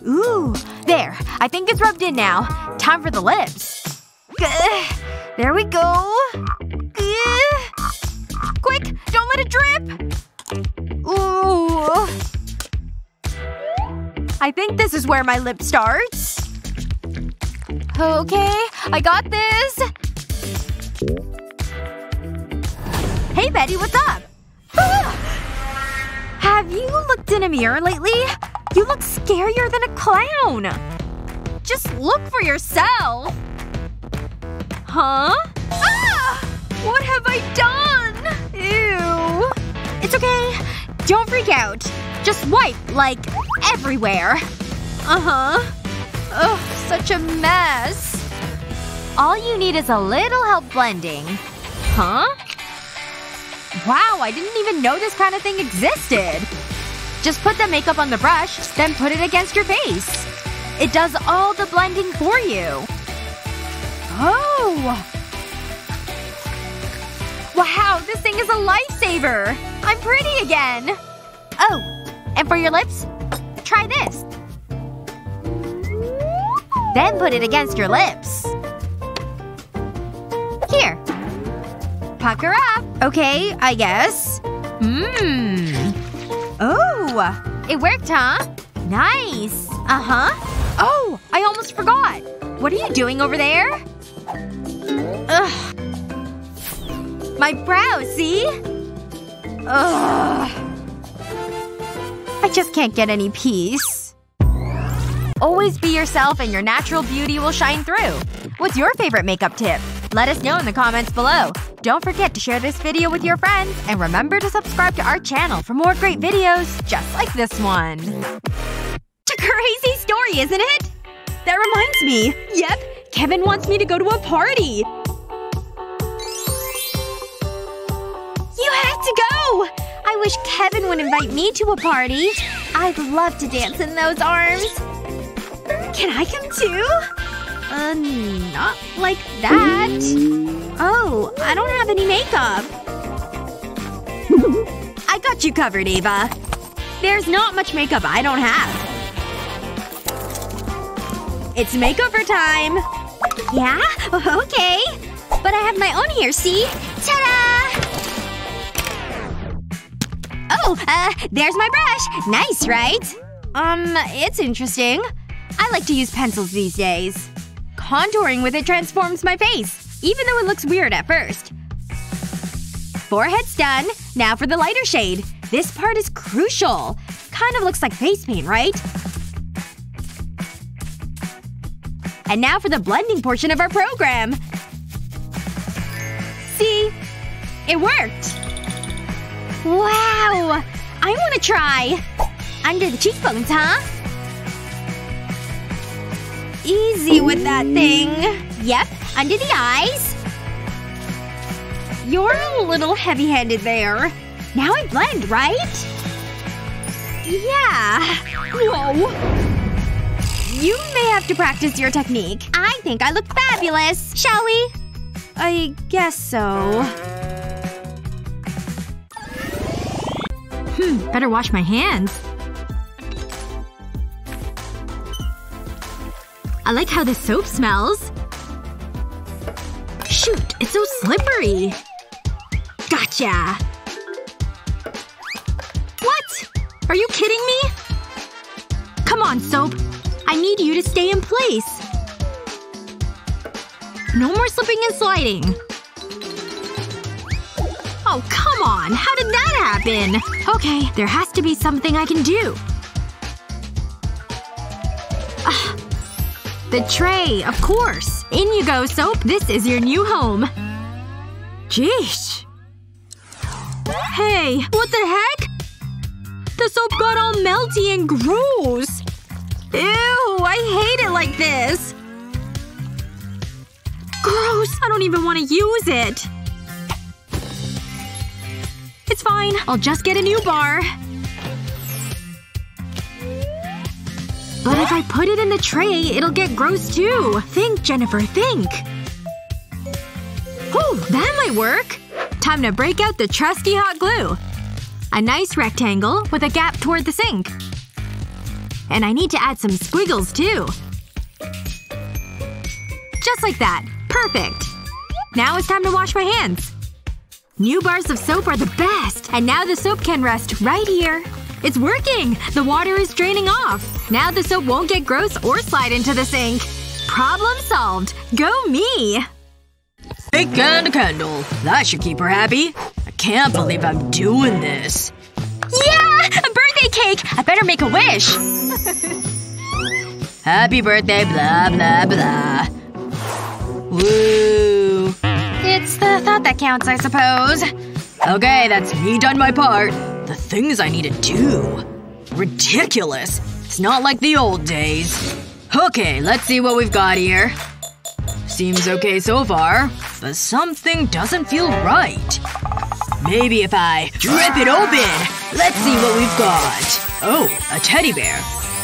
Ooh. There. I think it's rubbed in now. Time for the lips. Gah. There we go. Quick! Don't let it drip! Ooh. I think this is where my lip starts. Okay, I got this. Hey Betty, what's up? Have you looked in a mirror lately? You look scarier than a clown. Just look for yourself. Huh? Ah! What have I done? Ew. It's okay. Don't freak out. Just wipe, like, everywhere. Uh-huh. Ugh, such a mess. All you need is a little help blending. Huh? Wow, I didn't even know this kind of thing existed. Just put the makeup on the brush, then put it against your face. It does all the blending for you. Oh. Wow, this thing is a lifesaver! I'm pretty again! Oh, and for your lips, try this. Then put it against your lips. Here. Pucker up. Okay, I guess. Mmm. Oh! It worked, huh? Nice. Uh-huh. Oh! I almost forgot. What are you doing over there? My brow, see? Ugh. I just can't get any peace. Always be yourself and your natural beauty will shine through. What's your favorite makeup tip? Let us know in the comments below. Don't forget to share this video with your friends, and remember to subscribe to our channel for more great videos just like this one. It's a crazy story, isn't it? That reminds me. Yep. Kevin wants me to go to a party. To go! I wish Kevin would invite me to a party. I'd love to dance in those arms. Can I come too? Uh, not like that. Oh, I don't have any makeup. I got you covered, Ava. There's not much makeup I don't have. It's makeover time! Yeah? Okay. But I have my own here, see? Ta-da! Oh, uh, there's my brush. Nice, right? Um, it's interesting. I like to use pencils these days. Contouring with it transforms my face, even though it looks weird at first. Forehead's done. Now for the lighter shade. This part is crucial. Kind of looks like face paint, right? And now for the blending portion of our program. See? It worked! Wow! I wanna try! Under the cheekbones, huh? Easy with that thing. Yep, under the eyes. You're a little heavy-handed there. Now I blend, right? Yeah. Whoa. You may have to practice your technique. I think I look fabulous. Shall we? I guess so. Hmm, better wash my hands. I like how this soap smells. Shoot, it's so slippery. Gotcha! What? Are you kidding me? Come on, soap. I need you to stay in place. No more slipping and sliding. Oh, come on. How did that happen? Okay, there has to be something I can do. Ah, the tray, of course. In you go, soap. This is your new home. Jeez. Hey, what the heck? The soap got all melty and gross. Ew, I hate it like this. Gross. I don't even want to use it. It's fine. I'll just get a new bar. But if I put it in the tray, it'll get gross too. Think, Jennifer, think. Oh, that might work. Time to break out the trusty hot glue. A nice rectangle with a gap toward the sink. And I need to add some squiggles too. Just like that. Perfect. Now it's time to wash my hands. New bars of soap are the best! And now the soap can rest right here. It's working! The water is draining off. Now the soap won't get gross or slide into the sink. Problem solved. Go me! Bake and a candle. That should keep her happy. I can't believe I'm doing this. Yeah! A birthday cake! I better make a wish. Happy birthday, blah blah blah. Woo. It's the thought that counts, I suppose. Okay, that's me done my part. The things I need to do. Ridiculous. It's not like the old days. Okay, let's see what we've got here. Seems okay so far. But something doesn't feel right. Maybe if I rip it open. Let's see what we've got. Oh, a teddy bear.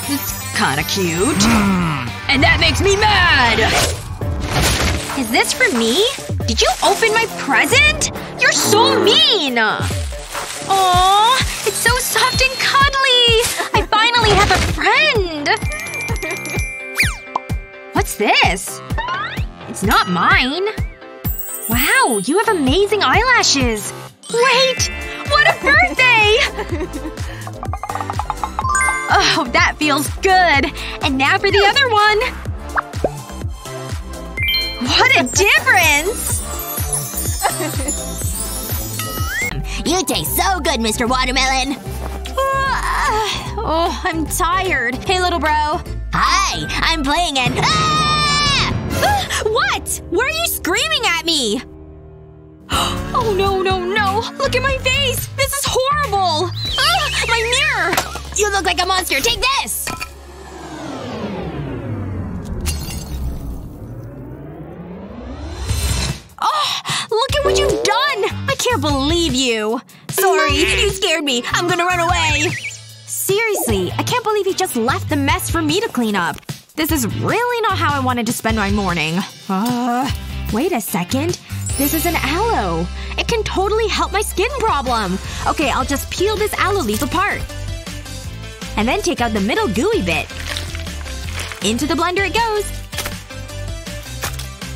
It's kinda cute. Hmm. And that makes me mad! Is this for me? Did you open my present? You're so mean! Aww, it's so soft and cuddly! I finally have a friend! What's this? It's not mine. Wow, you have amazing eyelashes. Wait! What a birthday! oh, that feels good. And now for the other one. What a difference! You taste so good, Mr. Watermelon. oh, I'm tired. Hey, little bro. Hi, I'm playing an- ah! what? Why are you screaming at me? oh no, no, no. Look at my face! This is horrible! Ah, my mirror! You look like a monster. Take this! Oh, look at what you've done! I can't believe you. Sorry, you scared me. I'm gonna run away. Seriously, I can't believe he just left the mess for me to clean up. This is really not how I wanted to spend my morning. Uh, wait a second. This is an aloe. It can totally help my skin problem. Okay, I'll just peel this aloe leaf apart. And then take out the middle gooey bit. Into the blender it goes.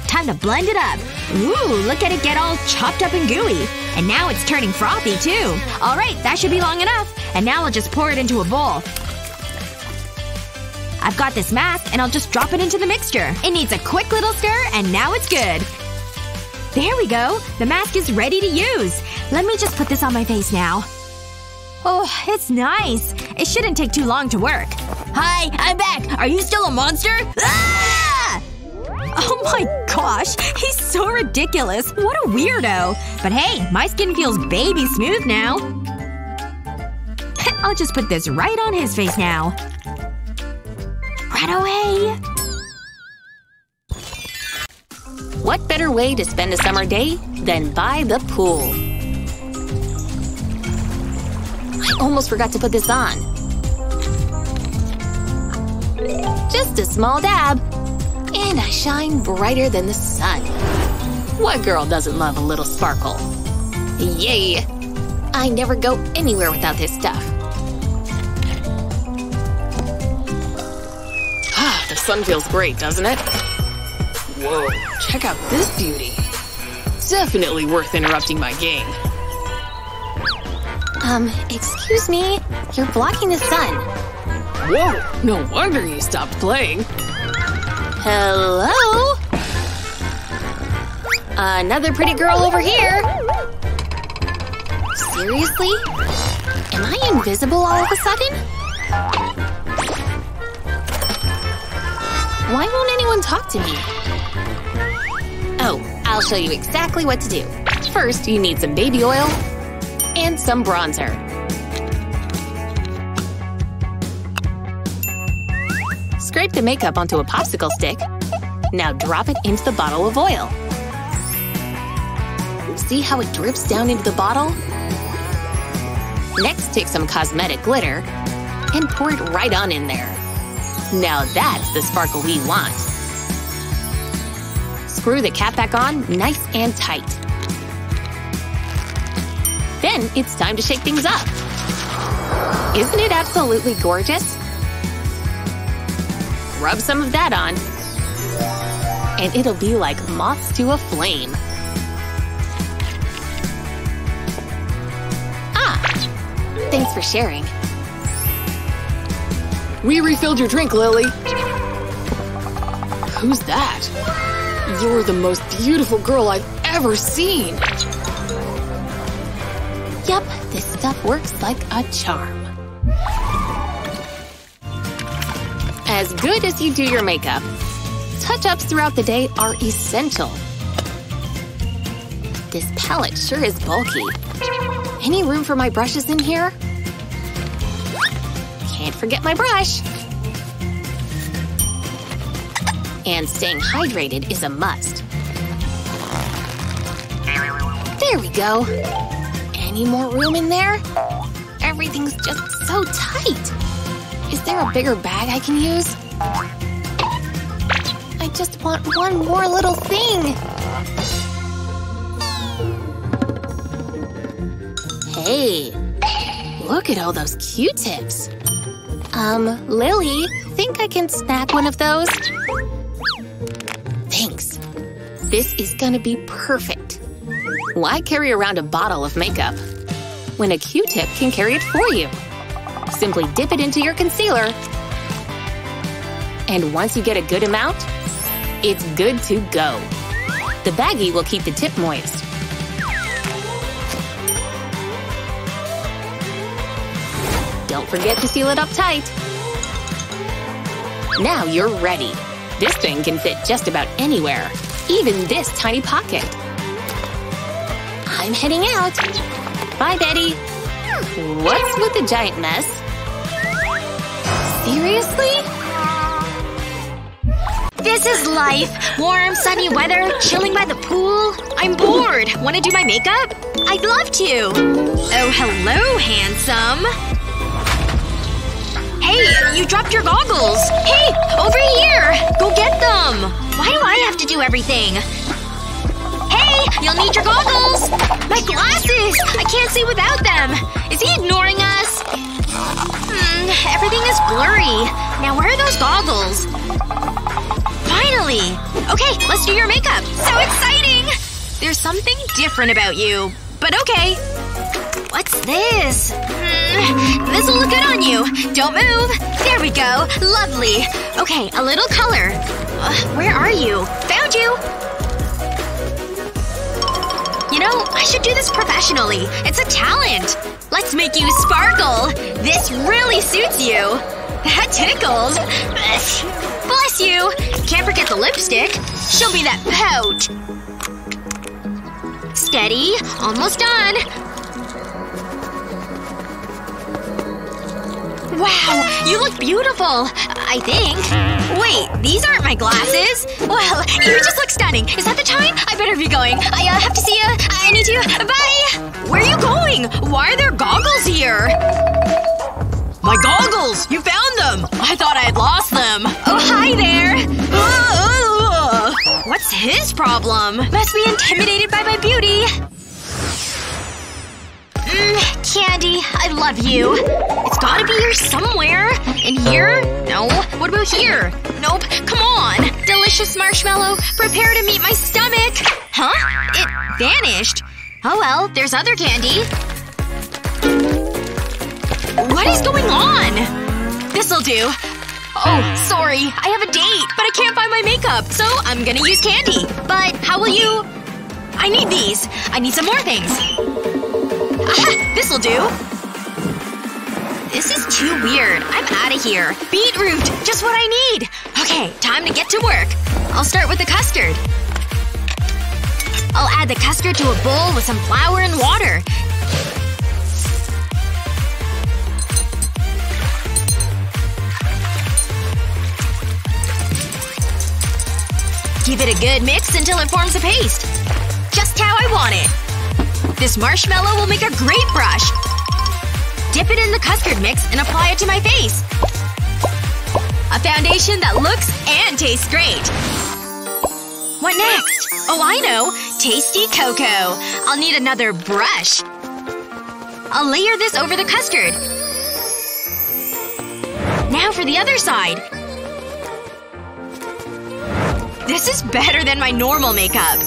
Time to blend it up. Ooh, look at it get all chopped up and gooey. And now it's turning frothy, too. Alright, that should be long enough. And now I'll just pour it into a bowl. I've got this mask, and I'll just drop it into the mixture. It needs a quick little stir, and now it's good. There we go. The mask is ready to use. Let me just put this on my face now. Oh, it's nice. It shouldn't take too long to work. Hi, I'm back. Are you still a monster? Ah! Oh my gosh. He's so ridiculous. What a weirdo. But hey, my skin feels baby smooth now. I'll just put this right on his face now. Right away. What better way to spend a summer day than by the pool? I almost forgot to put this on. Just a small dab. And I shine brighter than the sun. What girl doesn't love a little sparkle? Yay! I never go anywhere without this stuff. Ah, the sun feels great, doesn't it? Whoa, check out this beauty. Definitely worth interrupting my game. Um, excuse me? You're blocking the sun. Whoa, no wonder you stopped playing. Hello? Another pretty girl over here. Seriously? Am I invisible all of a sudden? Why won't anyone talk to me? Oh, I'll show you exactly what to do. First, you need some baby oil and some bronzer. The makeup onto a popsicle stick. Now drop it into the bottle of oil. See how it drips down into the bottle? Next, take some cosmetic glitter and pour it right on in there. Now that's the sparkle we want. Screw the cap back on nice and tight. Then it's time to shake things up. Isn't it absolutely gorgeous? Rub some of that on, and it'll be like moths to a flame. Ah! Thanks for sharing. We refilled your drink, Lily. Who's that? You're the most beautiful girl I've ever seen. Yep, this stuff works like a charm. Good as you do your makeup, touch-ups throughout the day are essential. This palette sure is bulky. Any room for my brushes in here? Can't forget my brush. And staying hydrated is a must. There we go. Any more room in there? Everything's just so tight. Is there a bigger bag I can use? I just want one more little thing. Hey, look at all those Q-tips. Um, Lily, think I can snag one of those? Thanks. This is gonna be perfect. Why carry around a bottle of makeup when a Q-tip can carry it for you? Simply dip it into your concealer. And once you get a good amount, it's good to go. The baggie will keep the tip moist. Don't forget to seal it up tight. Now you're ready. This thing can fit just about anywhere, even this tiny pocket. I'm heading out. Bye, Betty. What's with the giant mess? Seriously? This is life. Warm, sunny weather, chilling by the pool. I'm bored. Want to do my makeup? I'd love to. Oh, hello, handsome. Hey, you dropped your goggles. Hey, over here. Go get them. Why do I have to do everything? Hey, you'll need your goggles. My glasses. I can't see without them. Is he ignoring us? Hmm, everything is blurry. Now where are those goggles? Finally! Okay, let's do your makeup. So exciting! There's something different about you. But okay. What's this? Hmm, this'll look good on you. Don't move. There we go. Lovely. Okay, a little color. Uh, where are you? Found you! You know, I should do this professionally. It's a talent. Let's make you sparkle. This really suits you. That tickles. Bless you. Can't forget the lipstick. Show me that pout. Steady. Almost done. Wow, you look beautiful. I think. Wait, these aren't my glasses. Well, you just look stunning. Is that the time? I better be going. I uh, have to see you. I need to. Bye! Where are you going? Why are there goggles here? My goggles! You found them! I thought I had lost them. Oh, hi there! What's his problem? Must be intimidated by my beauty. Mm, Candy, I love you. It's gotta be here somewhere. In here? No. What about here? Nope. Come on. Delicious marshmallow. Prepare to meet my stomach. Huh? It vanished. Oh well, there's other candy. What is going on? This'll do. Oh, sorry. I have a date, but I can't find my makeup, so I'm gonna use candy. But how will you… I need these. I need some more things. This'll do. This is too weird. I'm out of here. Beetroot! Just what I need! Okay, time to get to work. I'll start with the custard. I'll add the custard to a bowl with some flour and water. Give it a good mix until it forms a paste. Just how I want it. This marshmallow will make a great brush. Dip it in the custard mix and apply it to my face. A foundation that looks and tastes great. What next? Oh, I know. Tasty cocoa. I'll need another brush. I'll layer this over the custard. Now for the other side. This is better than my normal makeup.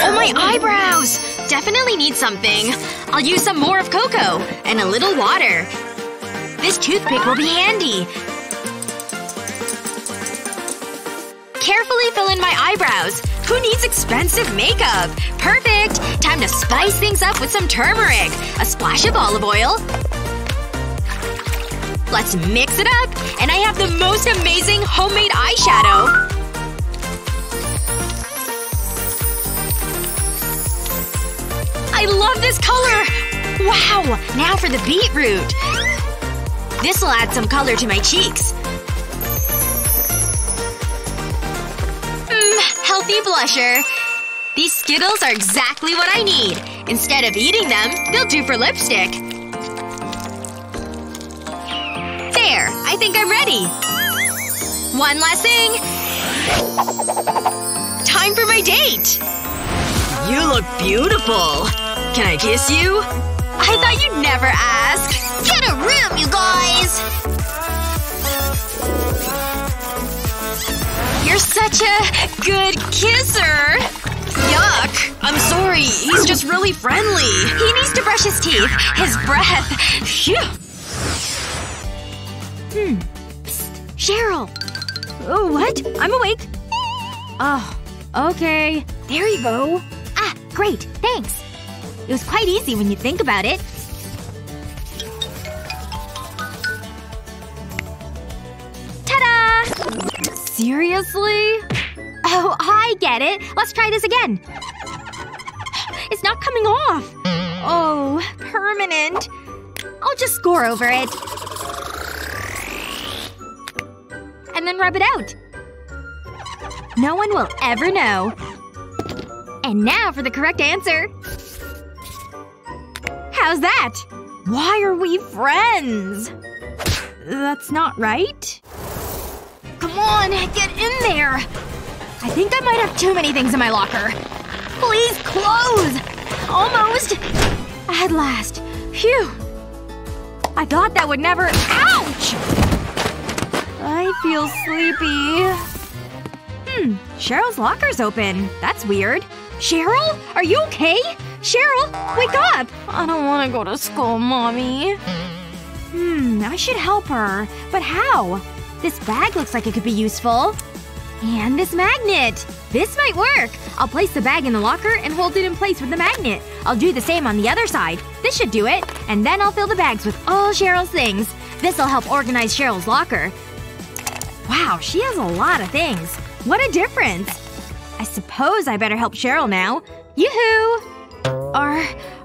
Oh, my eyebrows! Definitely need something. I'll use some more of cocoa. And a little water. This toothpick will be handy. Carefully fill in my eyebrows. Who needs expensive makeup? Perfect! Time to spice things up with some turmeric. A splash of olive oil. Let's mix it up, and I have the most amazing homemade eyeshadow. I love this color! Wow! Now for the beetroot. This'll add some color to my cheeks. Mmm, healthy blusher. These Skittles are exactly what I need. Instead of eating them, they'll do for lipstick. There. I think I'm ready. One last thing. Time for my date! You look beautiful. Can I kiss you? I thought you'd never ask. Get a room, you guys! You're such a good kisser. Yuck. I'm sorry. He's just really friendly. He needs to brush his teeth. His breath. Phew. Hmm. Psst. Cheryl! Oh, what? I'm awake. Oh. Okay. There you go. Ah, great. Thanks. It was quite easy when you think about it. Ta-da! Seriously? Oh, I get it. Let's try this again. It's not coming off. Oh, permanent. I'll just score over it. And then rub it out. No one will ever know. And now for the correct answer. How's that? Why are we friends? That's not right. Come on, get in there! I think I might have too many things in my locker. Please close! Almost! At last. Phew. I thought that would never- Ouch! I feel sleepy. Hmm. Cheryl's locker's open. That's weird. Cheryl? Are you okay? Cheryl, wake up! I don't want to go to school, mommy. Hmm, I should help her. But how? This bag looks like it could be useful. And this magnet! This might work! I'll place the bag in the locker and hold it in place with the magnet. I'll do the same on the other side. This should do it. And then I'll fill the bags with all Cheryl's things. This'll help organize Cheryl's locker. Wow, she has a lot of things. What a difference! I suppose I better help Cheryl now. Yoo-hoo! Are…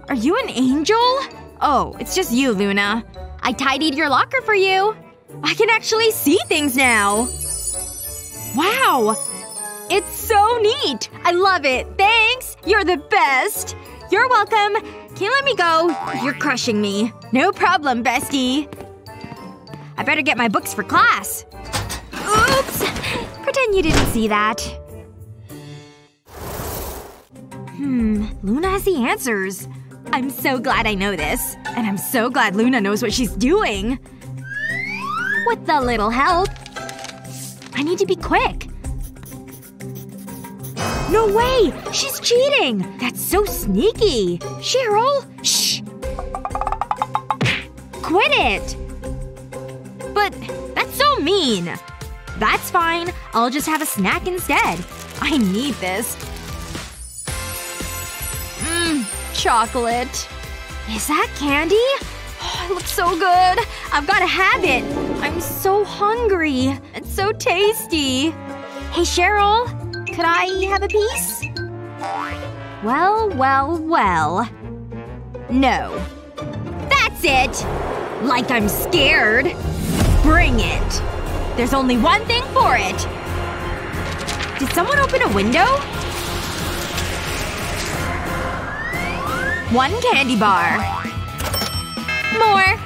are you an angel? Oh, it's just you, Luna. I tidied your locker for you. I can actually see things now. Wow! It's so neat! I love it! Thanks! You're the best! You're welcome! Can you let me go? You're crushing me. No problem, bestie. I better get my books for class. Oops! Pretend you didn't see that. Hmm. Luna has the answers. I'm so glad I know this. And I'm so glad Luna knows what she's doing. With a little help. I need to be quick. No way! She's cheating! That's so sneaky! Cheryl! Shh! Quit it! But that's so mean. That's fine. I'll just have a snack instead. I need this. Mmm. Chocolate. Is that candy? Oh, it looks so good. I've gotta have it. I'm so hungry. It's so tasty. Hey, Cheryl. Could I have a piece? Well, well, well. No. That's it! Like I'm scared. Bring it. There's only one thing for it. Did someone open a window? One candy bar. More.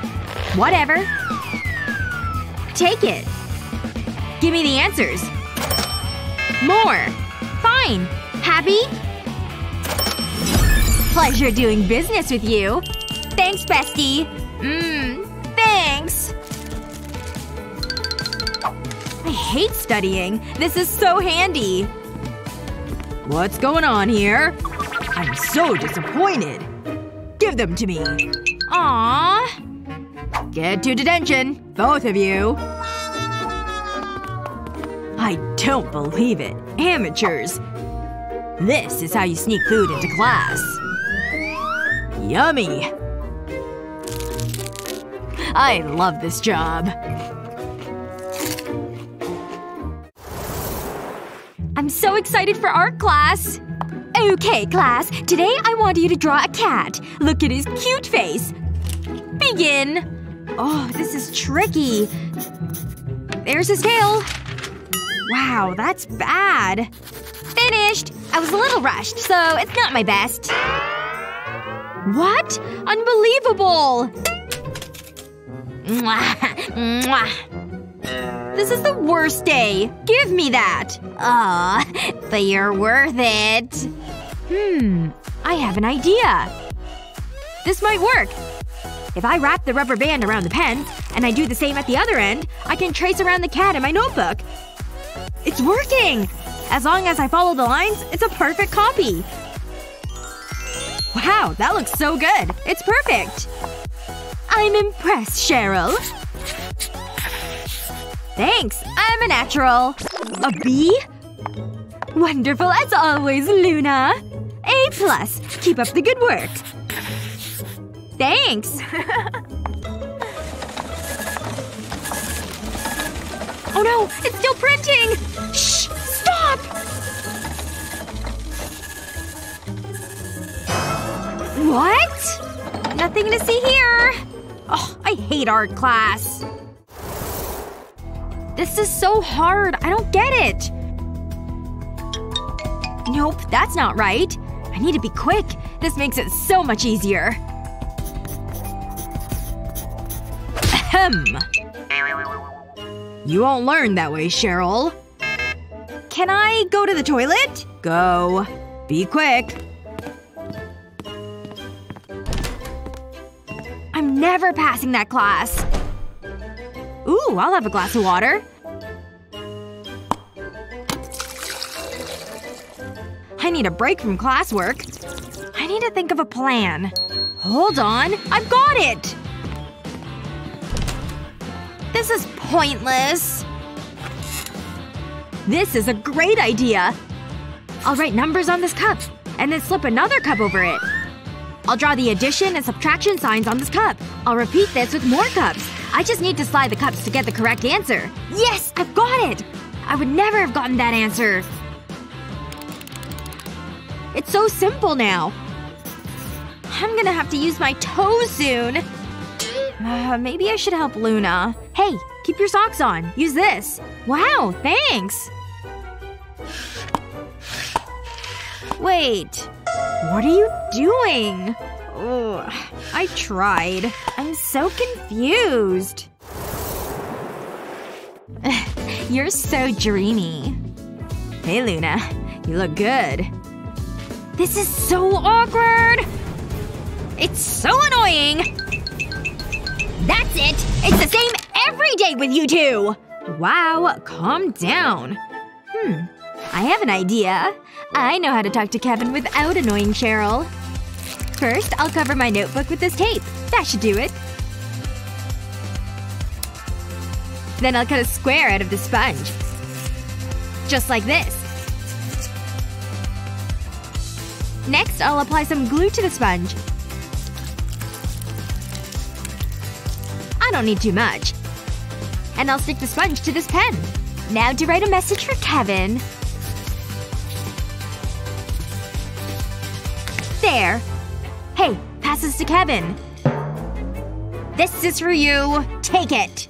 Whatever. Take it. Give me the answers. More. Fine. Happy? Pleasure doing business with you. Thanks, bestie. Mmm. Thanks. I hate studying. This is so handy. What's going on here? I'm so disappointed. Give them to me. Aww. Get to detention. Both of you. I don't believe it. Amateurs. This is how you sneak food into class. Yummy. I love this job. I'm so excited for art class! Okay, class. Today I want you to draw a cat. Look at his cute face. Begin! Oh, this is tricky. There's his tail. Wow, that's bad. Finished! I was a little rushed, so it's not my best. What? Unbelievable! Mwah. Mwah. This is the worst day. Give me that. Aw, but you're worth it. Hmm. I have an idea. This might work. If I wrap the rubber band around the pen, and I do the same at the other end, I can trace around the cat in my notebook. It's working! As long as I follow the lines, it's a perfect copy. Wow, that looks so good. It's perfect. I'm impressed, Cheryl. Thanks. I'm a natural. A B? Wonderful as always, Luna. A plus. Keep up the good work. Thanks. oh no! It's still printing! Shh! Stop! What? Nothing to see here. Oh, I hate art class. This is so hard. I don't get it. Nope, that's not right. I need to be quick. This makes it so much easier. Ahem. You won't learn that way, Cheryl. Can I go to the toilet? Go. Be quick. I'm never passing that class. Ooh, I'll have a glass of water. I need a break from classwork. I need to think of a plan. Hold on. I've got it! This is pointless. This is a great idea. I'll write numbers on this cup, and then slip another cup over it. I'll draw the addition and subtraction signs on this cup. I'll repeat this with more cups. I just need to slide the cups to get the correct answer. Yes! I've got it! I would never have gotten that answer. It's so simple now. I'm gonna have to use my toes soon. Uh, maybe I should help Luna. Hey, keep your socks on. Use this. Wow, thanks. Wait. What are you doing? Ugh. I tried. I'm so confused. You're so dreamy. Hey, Luna. You look good. This is so awkward! It's so annoying! That's it! It's the same every day with you two! Wow, calm down. Hmm. I have an idea. I know how to talk to Kevin without annoying Cheryl. First, I'll cover my notebook with this tape. That should do it. Then I'll cut a square out of the sponge. Just like this. Next, I'll apply some glue to the sponge. I don't need too much. And I'll stick the sponge to this pen. Now to write a message for Kevin. There. Hey, pass this to Kevin. This is for you. Take it.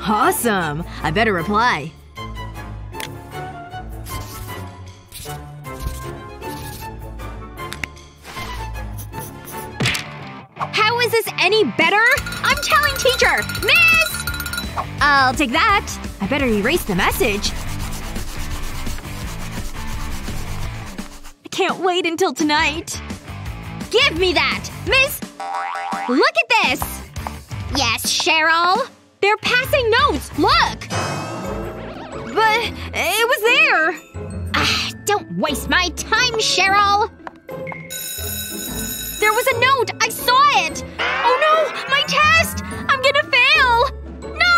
Awesome. I better reply. How is this any better? I'm telling teacher! Miss! I'll take that. I better erase the message. I can't wait until tonight. Give me that! Miss! Look at this! Yes, Cheryl? They're passing notes! Look! But it was there! Ah, don't waste my time, Cheryl! There was a note! I saw it! Oh no! My test! I'm gonna fail! No!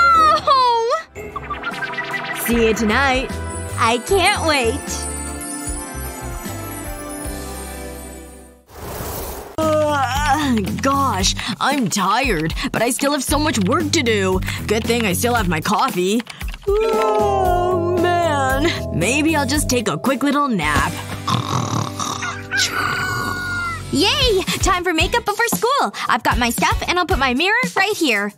See you tonight. I can't wait. Gosh, I'm tired, but I still have so much work to do. Good thing I still have my coffee. Oh, man. Maybe I'll just take a quick little nap. Yay! Time for makeup before school. I've got my stuff and I'll put my mirror right here.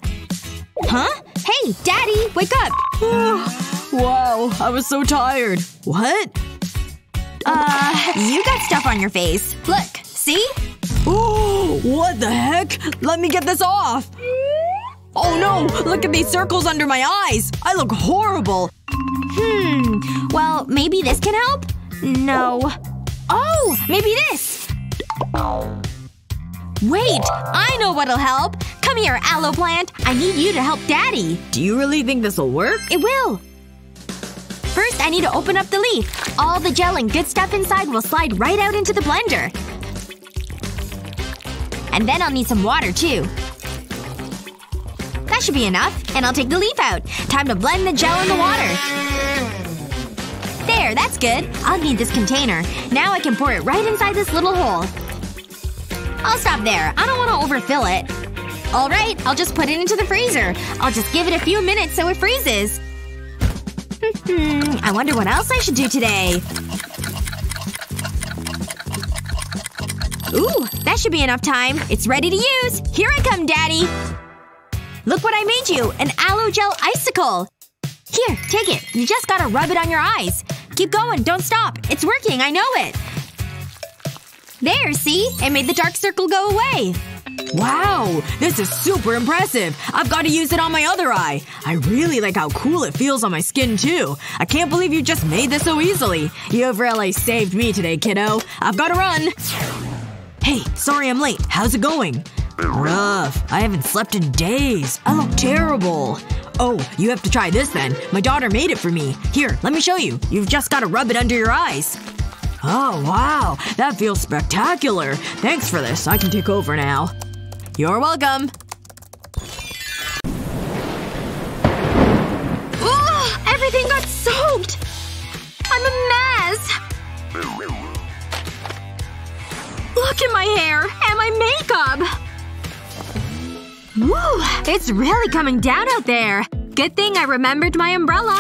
Huh? Hey, daddy, wake up! wow, I was so tired. What? Uh, you got stuff on your face. Look, see? Ooh, what the heck? Let me get this off! Oh no! Look at these circles under my eyes! I look horrible! Hmm. Well, maybe this can help? No. Oh! Maybe this! Wait! I know what'll help! Come here, aloe plant! I need you to help daddy. Do you really think this'll work? It will! First, I need to open up the leaf. All the gel and good stuff inside will slide right out into the blender. And then I'll need some water, too. That should be enough. And I'll take the leaf out. Time to blend the gel in the water. There, that's good. I'll need this container. Now I can pour it right inside this little hole. I'll stop there. I don't want to overfill it. Alright, I'll just put it into the freezer. I'll just give it a few minutes so it freezes. I wonder what else I should do today. Ooh, that should be enough time. It's ready to use. Here I come, Daddy. Look what I made you. An aloe gel icicle. Here, take it. You just gotta rub it on your eyes. Keep going. Don't stop. It's working. I know it. There, see? It made the dark circle go away. Wow! This is super impressive! I've gotta use it on my other eye! I really like how cool it feels on my skin, too. I can't believe you just made this so easily. You've really saved me today, kiddo. I've gotta run! Hey, sorry I'm late. How's it going? Rough. I haven't slept in days. I look terrible. Oh, you have to try this then. My daughter made it for me. Here, let me show you. You've just gotta rub it under your eyes. Oh, wow. That feels spectacular. Thanks for this. I can take over now. You're welcome. Ugh! Everything got soaked! I'm a mess! Look at my hair! And my makeup! Woo! It's really coming down out there. Good thing I remembered my umbrella.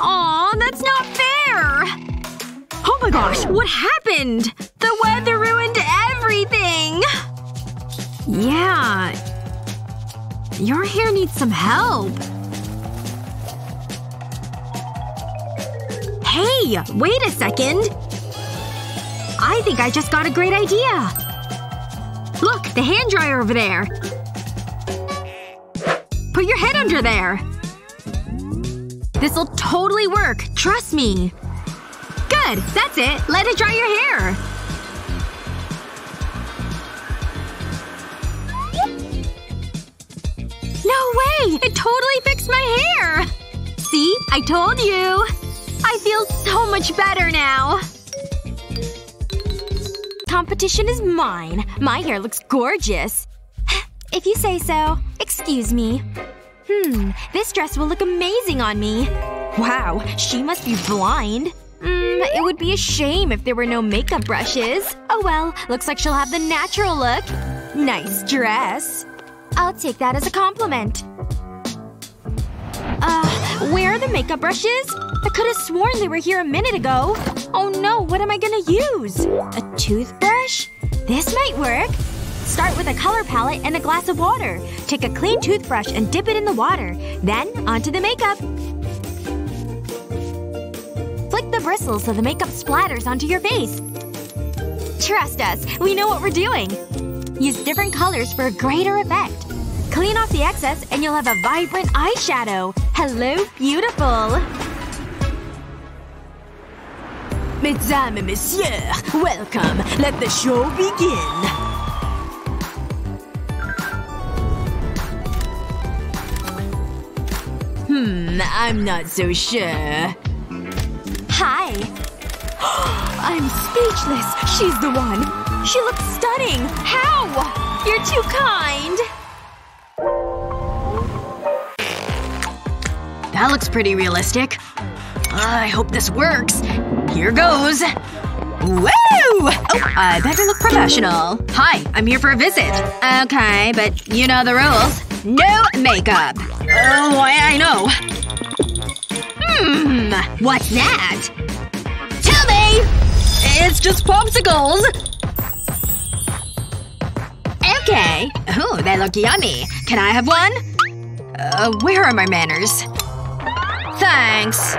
Aw, that's not fair! Oh my gosh, what happened? The weather ruined everything! Yeah. Your hair needs some help. Hey! Wait a second! I think I just got a great idea! Look! The hand dryer over there! Put your head under there! This'll totally work. Trust me. Good. That's it. Let it dry your hair. No way! It totally fixed my hair! See? I told you! I feel so much better now. Competition is mine. My hair looks gorgeous. If you say so. Excuse me. Hmm. This dress will look amazing on me. Wow. She must be blind. Hmm. It would be a shame if there were no makeup brushes. Oh well. Looks like she'll have the natural look. Nice dress. I'll take that as a compliment. Uh, where are the makeup brushes? I could have sworn they were here a minute ago. Oh no, what am I gonna use? A toothbrush? This might work. Start with a color palette and a glass of water. Take a clean toothbrush and dip it in the water. Then, onto the makeup. Flick the bristles so the makeup splatters onto your face. Trust us, we know what we're doing. Use different colors for a greater effect. Clean off the excess and you'll have a vibrant eyeshadow. Hello, beautiful! Mesdames et messieurs, welcome. Let the show begin. Hmm, I'm not so sure. Hi. I'm speechless. She's the one. She looks stunning. How? You're too kind. That looks pretty realistic. I hope this works. Here goes. Woo! Oh, I better look professional. Hi, I'm here for a visit. Okay, but you know the rules. No makeup. Oh, I, I know. Hmm, what's that? Tell me! It's just popsicles! Okay. Oh, they look yummy. Can I have one? Uh, where are my manners? Thanks.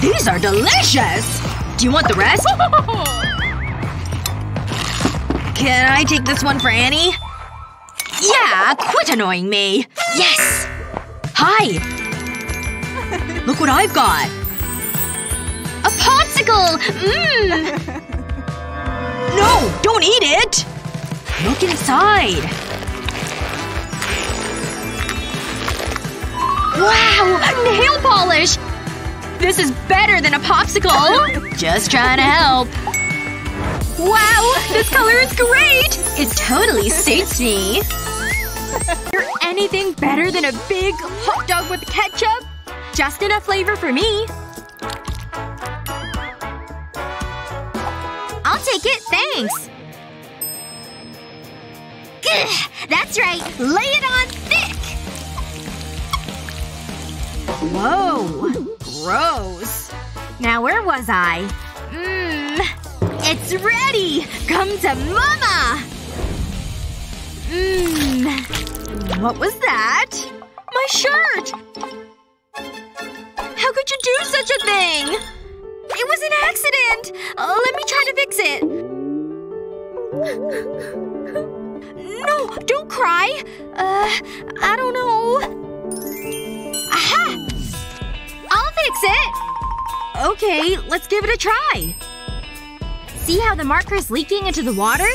These are delicious! Do you want the rest? Can I take this one for Annie? Yeah, quit annoying me. Yes! Hi! Look what I've got. A popsicle! Mmm! No! Don't eat it! Look inside. Wow! Nail polish! This is better than a popsicle! Just trying to help. Wow! This color is great! It totally suits me. You're anything better than a big hot dog with ketchup? Just enough flavor for me. I'll take it, thanks. That's right. Lay it on thick! Whoa. Gross. Now where was I? Mmm. It's ready! Come to mama! Mmm. What was that? My shirt! How could you do such a thing? It was an accident! Uh, let me try to fix it. No, don't cry. Uh, I don't know. Aha! I'll fix it! Okay, let's give it a try. See how the marker's leaking into the water?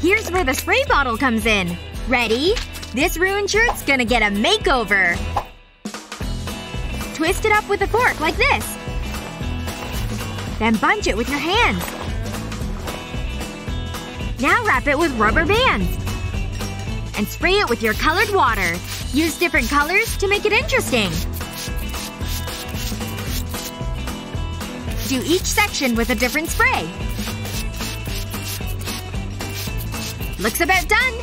Here's where the spray bottle comes in. Ready? This ruined shirt's gonna get a makeover. Twist it up with a fork, like this. Then bunch it with your hands. Now wrap it with rubber bands. And spray it with your colored water. Use different colors to make it interesting. Do each section with a different spray. Looks about done.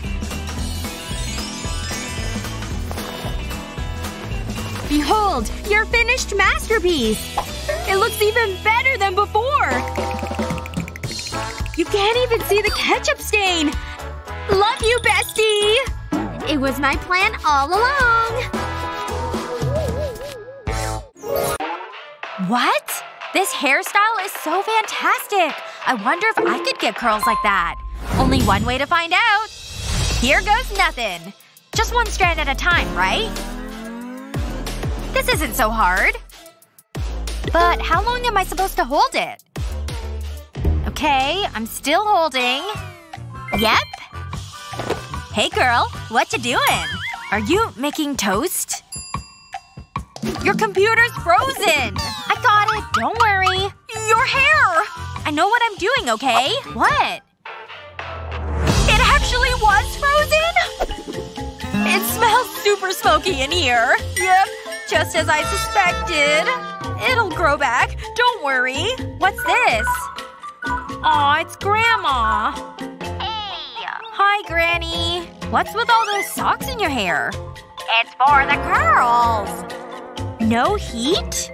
Behold! Your finished masterpiece! It looks even better than before! You can't even see the ketchup stain! Love you, bestie! It was my plan all along! What? This hairstyle is so fantastic! I wonder if I could get curls like that. Only one way to find out. Here goes nothing. Just one strand at a time, right? This isn't so hard. But how long am I supposed to hold it? Okay, I'm still holding. Yep. Hey girl, what you doing? Are you making toast? Your computer's frozen! I got it, don't worry. Your hair! I know what I'm doing, okay? What? It actually was frozen? It smells super smoky in here. Yep, just as I suspected. It'll grow back. Don't worry. What's this? Aw, it's Grandma. Hi, Granny. What's with all those socks in your hair? It's for the girls. No heat?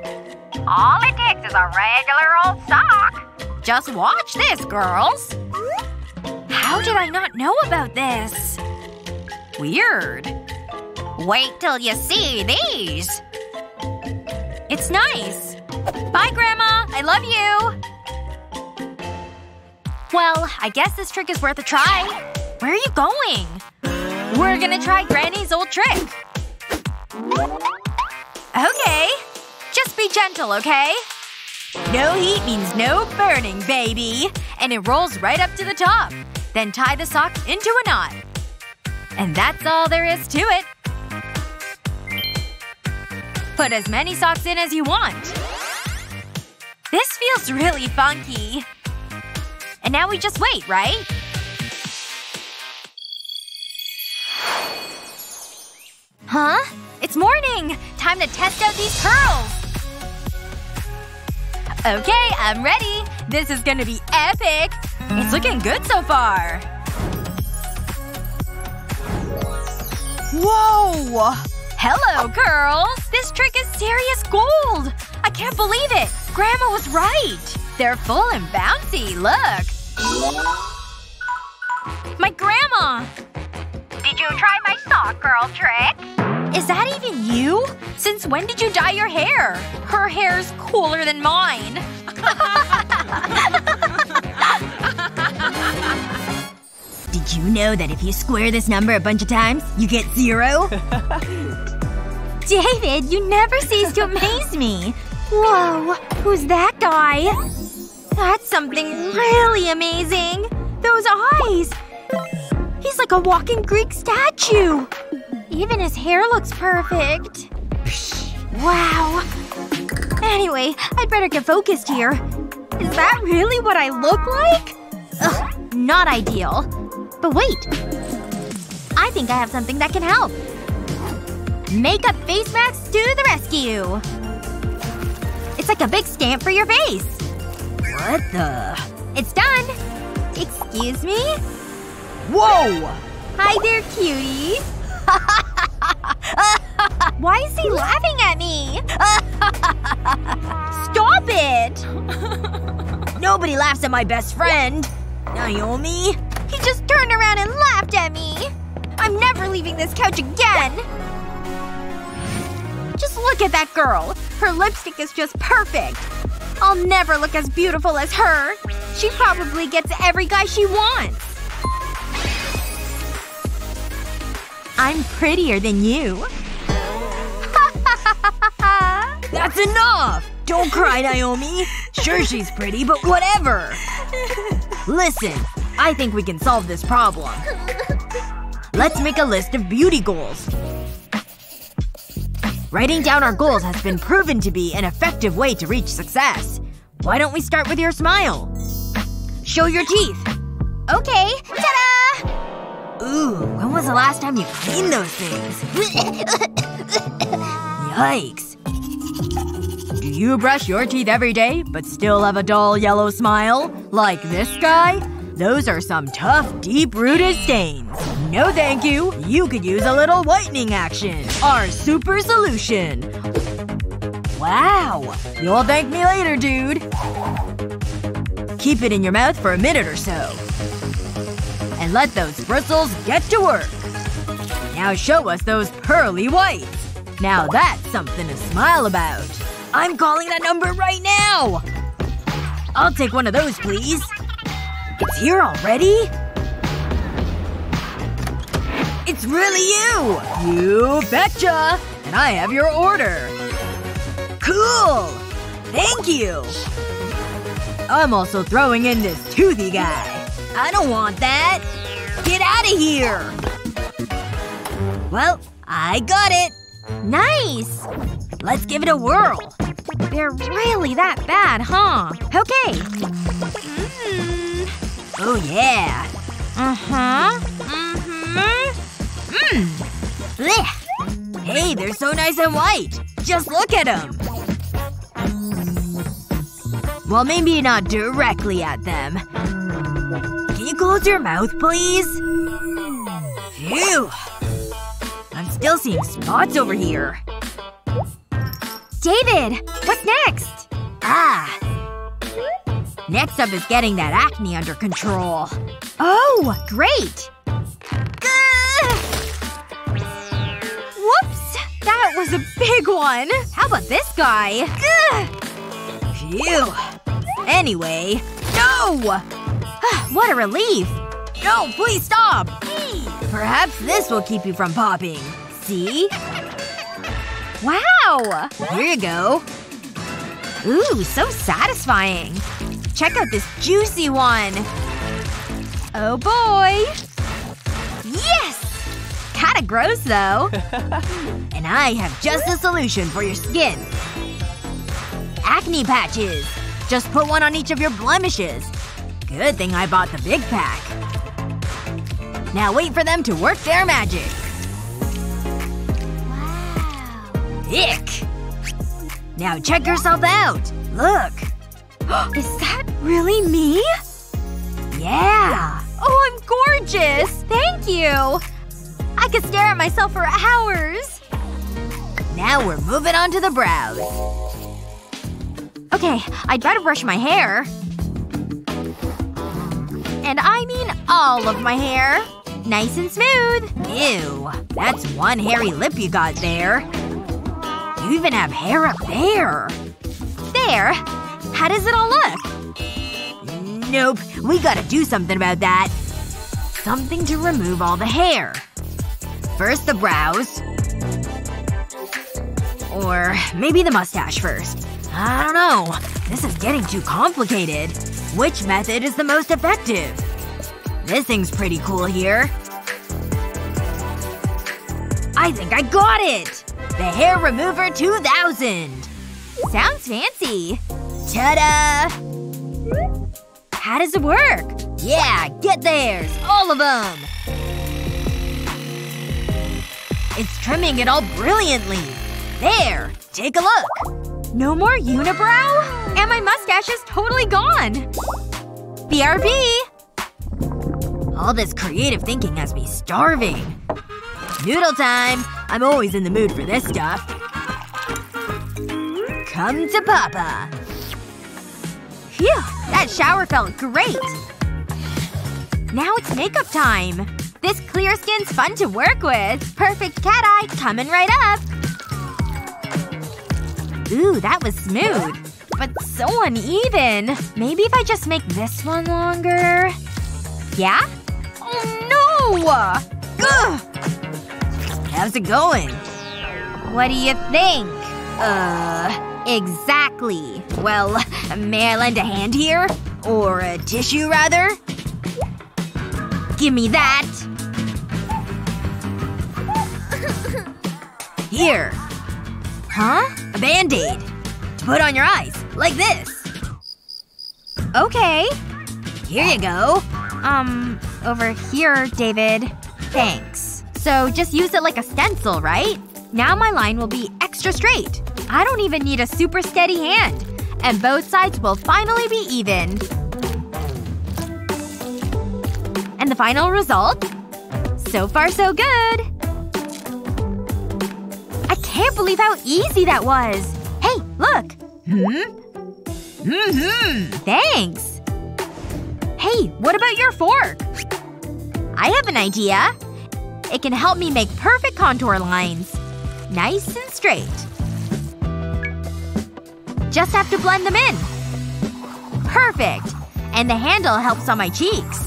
All it takes is a regular old sock. Just watch this, girls. How did I not know about this? Weird. Wait till you see these. It's nice. Bye, Grandma. I love you. Well, I guess this trick is worth a try. Where are you going? We're gonna try Granny's old trick. Okay. Just be gentle, okay? No heat means no burning, baby. And it rolls right up to the top. Then tie the sock into a knot. And that's all there is to it. Put as many socks in as you want. This feels really funky. And now we just wait, right? Huh? It's morning! Time to test out these curls! Okay, I'm ready! This is gonna be epic! It's looking good so far! Whoa! Hello, girls! This trick is serious gold! I can't believe it! Grandma was right! They're full and bouncy, look! My grandma! Did you try my sock girl trick? Is that even you? Since when did you dye your hair? Her hair's cooler than mine. Did you know that if you square this number a bunch of times, you get zero? David, you never cease to amaze me. Whoa. Who's that guy? That's something really amazing. Those eyes. He's like a walking Greek statue. Even his hair looks perfect. Wow. Anyway, I'd better get focused here. Is that really what I look like? Ugh, not ideal. But wait. I think I have something that can help. Makeup face masks to the rescue! It's like a big stamp for your face. What the? It's done. Excuse me? Whoa! Hi there, cutie. Why is he laughing at me? Stop it! Nobody laughs at my best friend. Naomi? He just turned around and laughed at me. I'm never leaving this couch again. Just look at that girl. Her lipstick is just perfect. I'll never look as beautiful as her. She probably gets every guy she wants. I'm prettier than you. That's enough! Don't cry, Naomi. Sure she's pretty, but whatever. Listen. I think we can solve this problem. Let's make a list of beauty goals. Writing down our goals has been proven to be an effective way to reach success. Why don't we start with your smile? Show your teeth. Okay. Ta-da! Ooh, when was the last time you cleaned those things? Yikes. Do you brush your teeth every day, but still have a dull yellow smile? Like this guy? Those are some tough, deep-rooted stains. No thank you. You could use a little whitening action. Our super solution. Wow. You'll thank me later, dude. Keep it in your mouth for a minute or so. And let those bristles get to work. Now show us those pearly whites. Now that's something to smile about. I'm calling that number right now! I'll take one of those, please. It's here already? It's really you! You betcha! And I have your order. Cool! Thank you! I'm also throwing in this toothy guy. I don't want that. Get out of here! Well, I got it. Nice! Let's give it a whirl. They're really that bad, huh? Okay. Hmm? Oh yeah. Uh-huh. Mm-hmm. Mmm. Blech. Hey, they're so nice and white. Just look at them. Well, maybe not directly at them. Can you close your mouth, please? Phew. I'm still seeing spots over here. David! What's next? Ah. Next up is getting that acne under control. Oh, great! Whoops! That was a big one! How about this guy? Phew. Anyway. No! Ah, what a relief! No, please stop! Perhaps this will keep you from popping. See? Wow! Here you go. Ooh, so satisfying. Check out this juicy one. Oh boy. Yes! Kinda gross though. And I have just the solution for your skin. Acne patches. Just put one on each of your blemishes. Good thing I bought the big pack. Now wait for them to work their magic. Wow. Ick! Now check yourself out. Look. Is that really me? Yeah. Oh, I'm gorgeous! Thank you! I could stare at myself for hours. Now we're moving on to the brows. Okay, I'd better brush my hair. And I mean all of my hair. Nice and smooth. Ew. That's one hairy lip you got there. You even have hair up there. There. How does it all look? Nope. We gotta do something about that. Something to remove all the hair. First the brows. Or maybe the mustache first. I don't know. This is getting too complicated. Which method is the most effective? This thing's pretty cool here. I think I got it! The Hair Remover 2000! Sounds fancy. Ta-da! How does it work? Yeah, get theirs! All of them! It's trimming it all brilliantly. There! Take a look! No more unibrow? And my mustache is totally gone! BRB! All this creative thinking has me starving. Noodle time! I'm always in the mood for this stuff. Come to Papa. Phew, that shower felt great. Now it's makeup time. This clear skin's fun to work with. Perfect cat eye coming right up. Ooh, that was smooth. But so uneven. Maybe if I just make this one longer… Yeah? Oh no! Ugh! How's it going? What do you think? Uh, exactly. Well, may I lend a hand here? Or a tissue, rather? Give me that. Here. Huh? A band-aid. To put on your eyes. Like this. Okay. Here you go. Um, over here, David. Thanks. So just use it like a stencil, right? Now my line will be extra straight. I don't even need a super steady hand. And both sides will finally be even. And the final result? So far so good. I can't believe how easy that was. Hey, look. Hmm? Mm-hmm. Thanks. Hey, what about your fork? I have an idea. It can help me make perfect contour lines. Nice and straight. Just have to blend them in. Perfect. And the handle helps on my cheeks.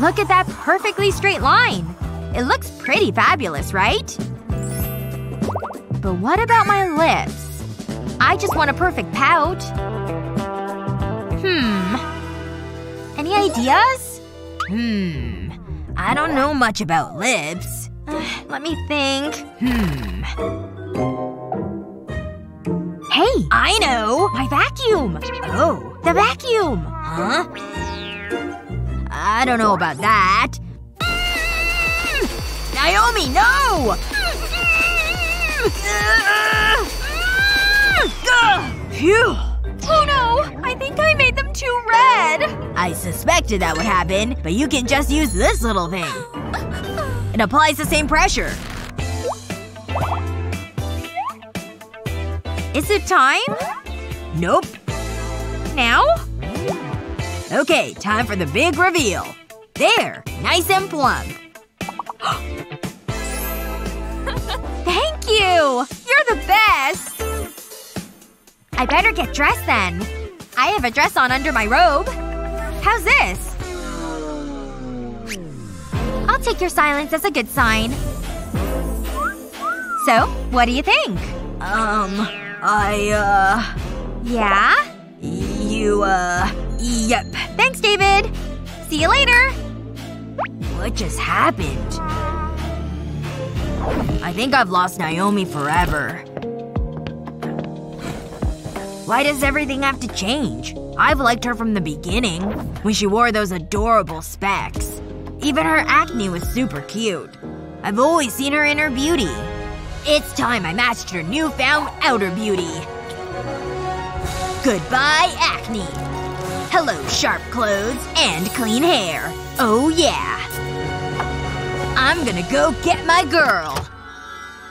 Look at that perfectly straight line. It looks pretty fabulous, right? But what about my lips? I just want a perfect pout. Hmm. Any ideas? Hmm. I don't know much about lips. Let me think. Hmm. Hey! I know! My vacuum! Oh. The vacuum! Huh? I don't know about that. Naomi, no! Phew! Oh no! I think I made them too red. I suspected that would happen, but you can just use this little thing. It applies the same pressure. Is it time? Nope. Now? Okay, time for the big reveal. There! Nice and plump. Thank you! You're the best! I better get dressed then. I have a dress on under my robe. How's this? I'll take your silence as a good sign. So, what do you think? Um, I, uh. Yeah? You, uh. Yep. Thanks, David! See you later! What just happened? I think I've lost Naomi forever. Why does everything have to change? I've liked her from the beginning. When she wore those adorable specs. Even her acne was super cute. I've always seen her inner beauty. It's time I matched her newfound outer beauty. Goodbye, acne. Hello, sharp clothes and clean hair. Oh yeah. I'm gonna go get my girl.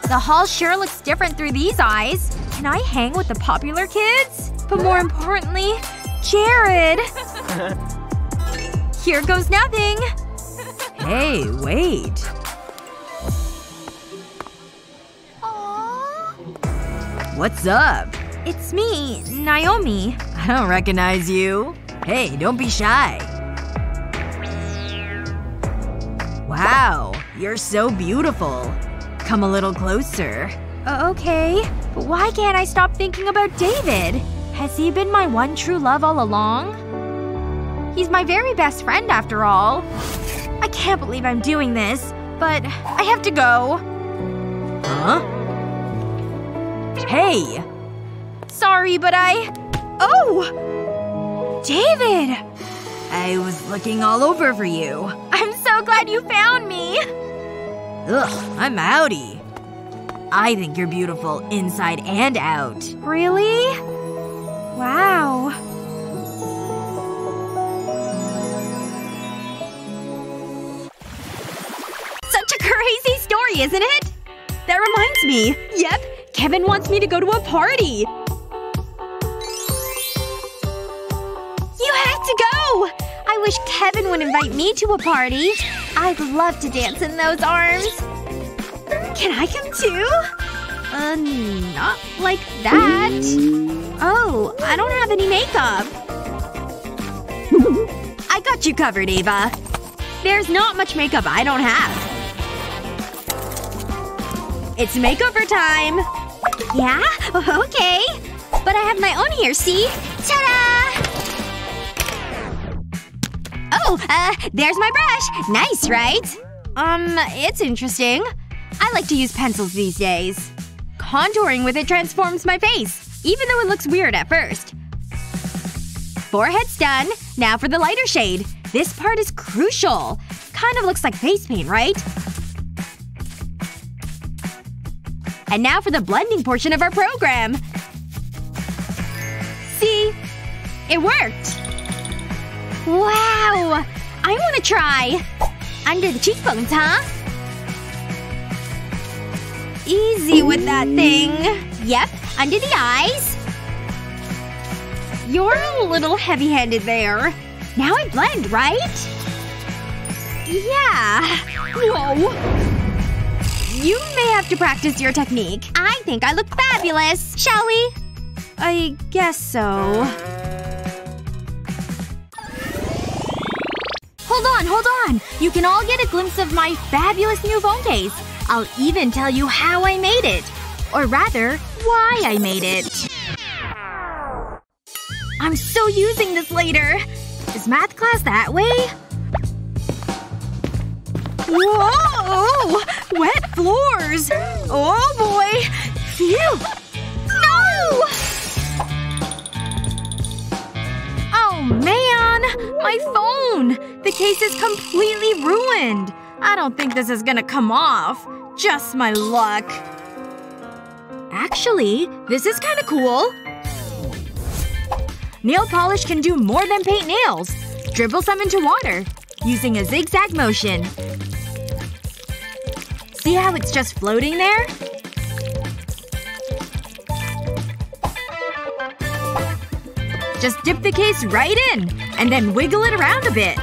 The hall sure looks different through these eyes. Can I hang with the popular kids? But more importantly, Jared! Here goes nothing. Hey, wait. What's up? It's me, Naomi. I don't recognize you. Hey, don't be shy. Wow, you're so beautiful. Come a little closer. Okay. But why can't I stop thinking about David? Has he been my one true love all along? He's my very best friend after all. I can't believe I'm doing this, but I have to go. Huh? Hey! Sorry, but I… Oh! David! I was looking all over for you. I'm so glad you found me! Ugh, I'm outie. I think you're beautiful inside and out. Really? Wow. Such a crazy story, isn't it? That reminds me. Yep, Kevin wants me to go to a party. You have to go! I wish Kevin would invite me to a party. I'd love to dance in those arms. Can I come too? Uh, not like that. Oh, I don't have any makeup. I got you covered, Ava. There's not much makeup I don't have. It's makeover time! Yeah? Okay. But I have my own here, see? Ta-da! Oh, uh, there's my brush. Nice, right? Um, it's interesting. I like to use pencils these days. Contouring with it transforms my face, even though it looks weird at first. Forehead's done. Now for the lighter shade. This part is crucial. Kind of looks like face paint, right? And now for the blending portion of our program. See? It worked! Wow! I wanna try! Under the cheekbones, huh? Easy with that thing. Yep, under the eyes. You're a little heavy-handed there. Now I blend, right? Yeah. Whoa. You may have to practice your technique. I think I look fabulous. Shall we? I guess so. Hold on, hold on! You can all get a glimpse of my fabulous new phone case. I'll even tell you how I made it. Or rather, why I made it. I'm so using this later. Is math class that way? Whoa! Oh, wet floors! Oh boy! Phew! No! Oh man! My phone! The case is completely ruined! I don't think this is gonna come off. Just my luck. Actually, this is kinda cool. Nail polish can do more than paint nails. Dribble some into water. Using a zigzag motion. See how it's just floating there? Just dip the case right in. And then wiggle it around a bit.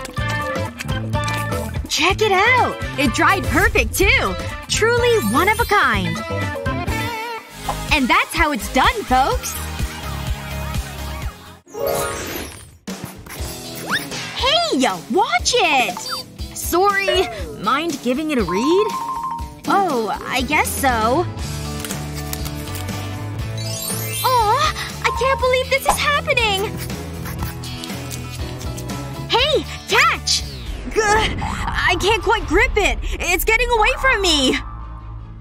Check it out! It dried perfect, too! Truly one of a kind. And that's how it's done, folks! Hey! Watch it! Sorry. Mind giving it a read? Oh, I guess so. Aw! I can't believe this is happening! Hey! Catch! Gah, I can't quite grip it. It's getting away from me.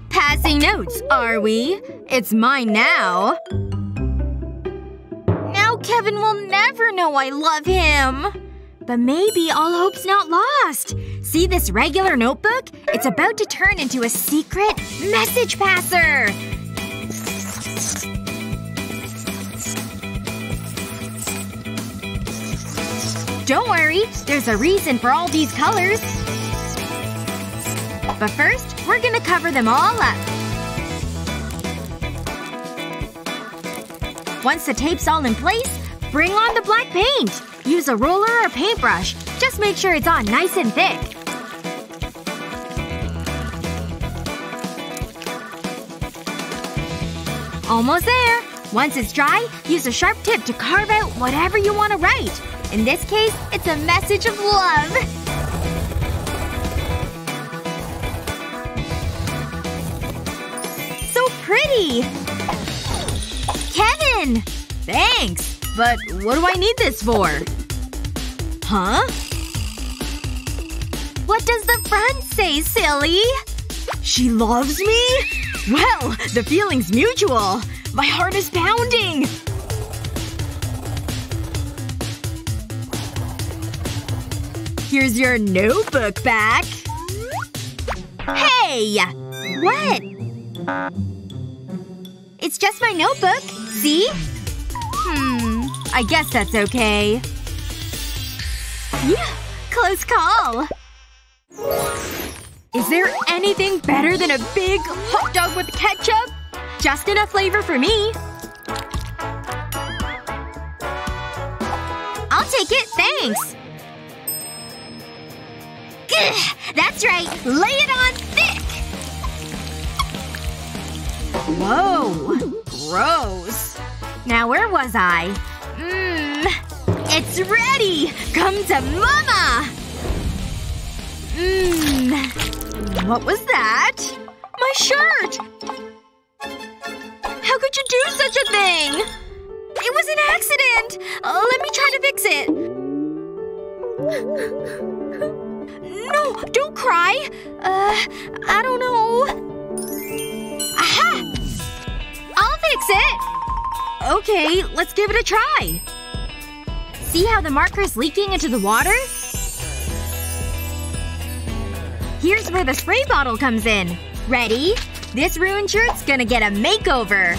Passing notes, are we? It's mine now. Now Kevin will never know I love him. But maybe all hope's not lost. See this regular notebook? It's about to turn into a secret message passer! Don't worry, there's a reason for all these colors. But first, we're gonna cover them all up. Once the tape's all in place, bring on the black paint. Use a roller or paintbrush. Just make sure it's on nice and thick. Almost there. Once it's dry, use a sharp tip to carve out whatever you want to write. In this case, it's a message of love. So pretty! Kevin! Thanks! But what do I need this for? Huh? What does the front say, silly? She loves me? Well, the feeling's mutual. My heart is pounding. Here's your notebook back. Hey! What? It's just my notebook. See? Hmm. I guess that's okay. Yeah. Close call. Is there anything better than a big hot dog with ketchup? Just enough flavor for me. I'll take it, thanks. Gah, that's right. Lay it on thick! Whoa. Gross. Now where was I? Mmm. It's ready! Come to mama! Mmm. What was that? My shirt! How could you do such a thing? It was an accident! Uh, let me try to fix it. No! Don't cry! Uh, I don't know. Aha! I'll fix it! Okay, let's give it a try. See how the marker's leaking into the water? Here's where the spray bottle comes in. Ready? This ruined shirt's gonna get a makeover.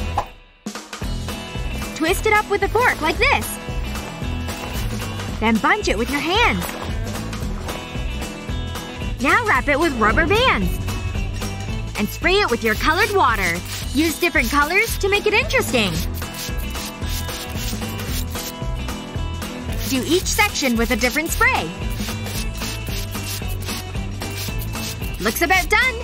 Twist it up with a fork, like this. Then bunch it with your hands. Now wrap it with rubber bands. And spray it with your colored water. Use different colors to make it interesting. Do each section with a different spray. Looks about done.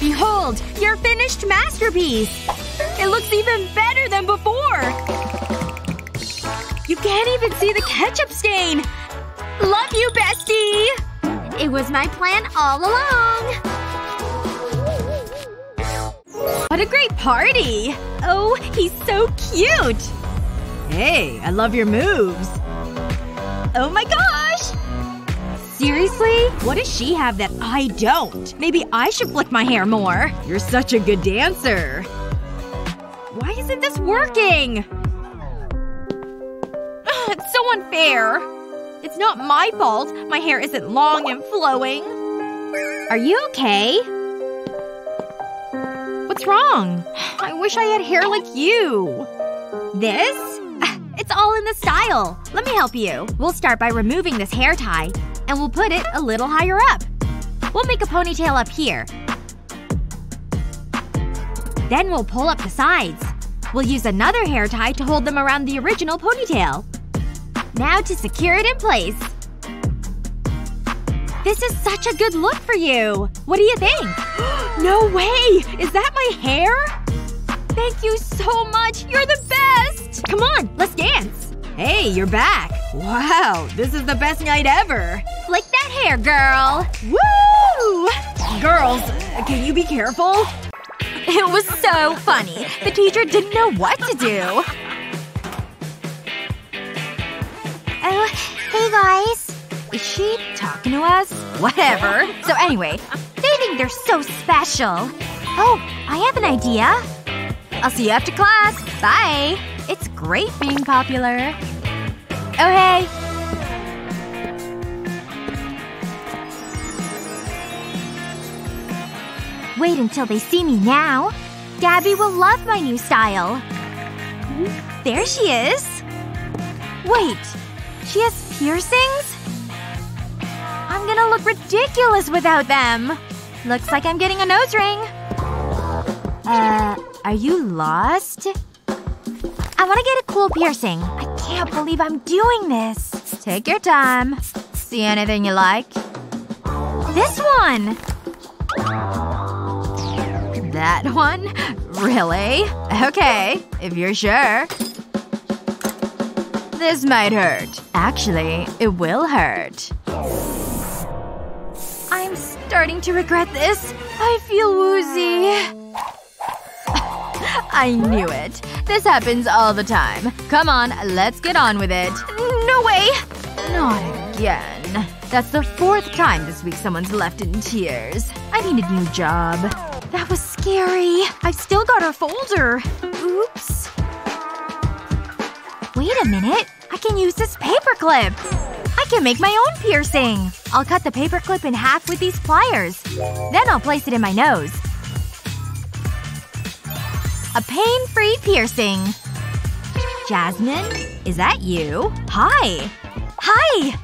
Behold! Your finished masterpiece! It looks even better than before! You can't even see the ketchup stain! Love you, bestie! It was my plan all along! What a great party! Oh, he's so cute! Hey, I love your moves. Oh my gosh! Seriously? What does she have that I don't? Maybe I should flick my hair more. You're such a good dancer. Why isn't this working? Ugh, it's so unfair. It's not my fault my hair isn't long and flowing. Are you okay? What's wrong? I wish I had hair like you. This? It's all in the style. Let me help you. We'll start by removing this hair tie. And we'll put it a little higher up. We'll make a ponytail up here. Then we'll pull up the sides. We'll use another hair tie to hold them around the original ponytail. Now to secure it in place. This is such a good look for you. What do you think? no way! Is that my hair? Thank you so much. You're the best! Come on, let's dance. Hey, you're back. Wow, this is the best night ever. Flick that hair, girl. Woo! Girls, can you be careful? It was so funny. The teacher didn't know what to do. Oh, hey guys. Is she talking to us? Whatever. So anyway, they think they're so special. Oh, I have an idea. I'll see you after class. Bye. It's great being popular. Oh hey. Wait until they see me now. Gabby will love my new style. There she is. Wait. She has piercings? I'm gonna look ridiculous without them. Looks like I'm getting a nose ring. Uh, are you lost? I wanna get a cool piercing. I can't believe I'm doing this. Take your time. See anything you like? This one! That one? Really? Okay, if you're sure. This might hurt. Actually, it will hurt. I'm starting to regret this. I feel woozy. I knew it. This happens all the time. Come on, let's get on with it. No way! Not again. That's the fourth time this week someone's left in tears. I need a new job. That was scary. I've still got our folder. Oops. Wait a minute. I can use this paperclip. I can make my own piercing. I'll cut the paperclip in half with these pliers. Then I'll place it in my nose. A pain-free piercing. Jasmine? Is that you? Hi. Hi!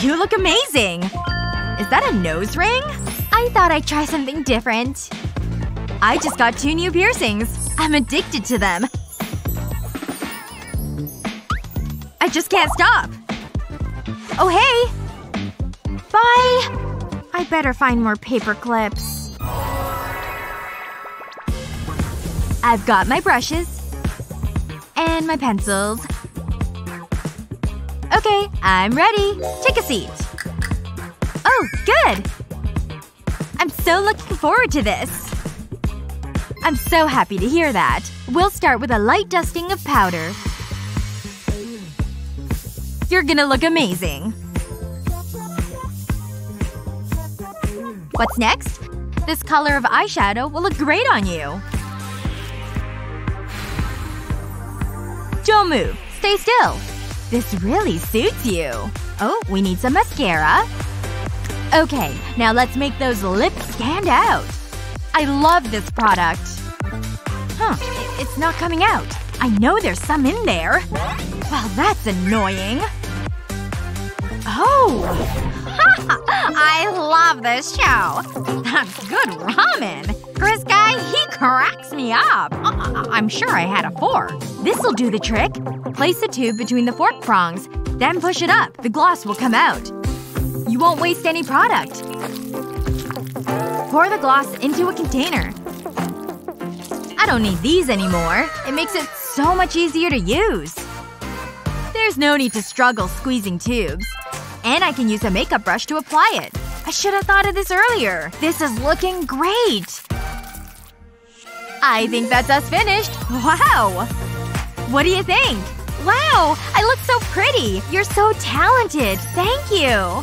You look amazing! Is that a nose ring? I thought I'd try something different. I just got two new piercings. I'm addicted to them. I just can't stop. Oh hey! Bye! I better find more paper clips. I've got my brushes. And my pencils. Okay, I'm ready. Take a seat. Oh, good! I'm so looking forward to this. I'm so happy to hear that. We'll start with a light dusting of powder. You're gonna look amazing. What's next? This color of eyeshadow will look great on you. Don't move. Stay still. This really suits you. Oh, we need some mascara. Okay, now let's make those lips stand out. I love this product. Huh. It's not coming out. I know there's some in there. Well, that's annoying. Oh! I love this show. That's good ramen. Chris guy, he cracks me up. I I'm sure I had a fork. This'll do the trick. Place the tube between the fork prongs. Then push it up. The gloss will come out. You won't waste any product. Pour the gloss into a container. I don't need these anymore. It makes it so much easier to use. There's no need to struggle squeezing tubes. And I can use a makeup brush to apply it. I should have thought of this earlier. This is looking great! I think that's us finished. Wow! What do you think? Wow! I look so pretty! You're so talented! Thank you!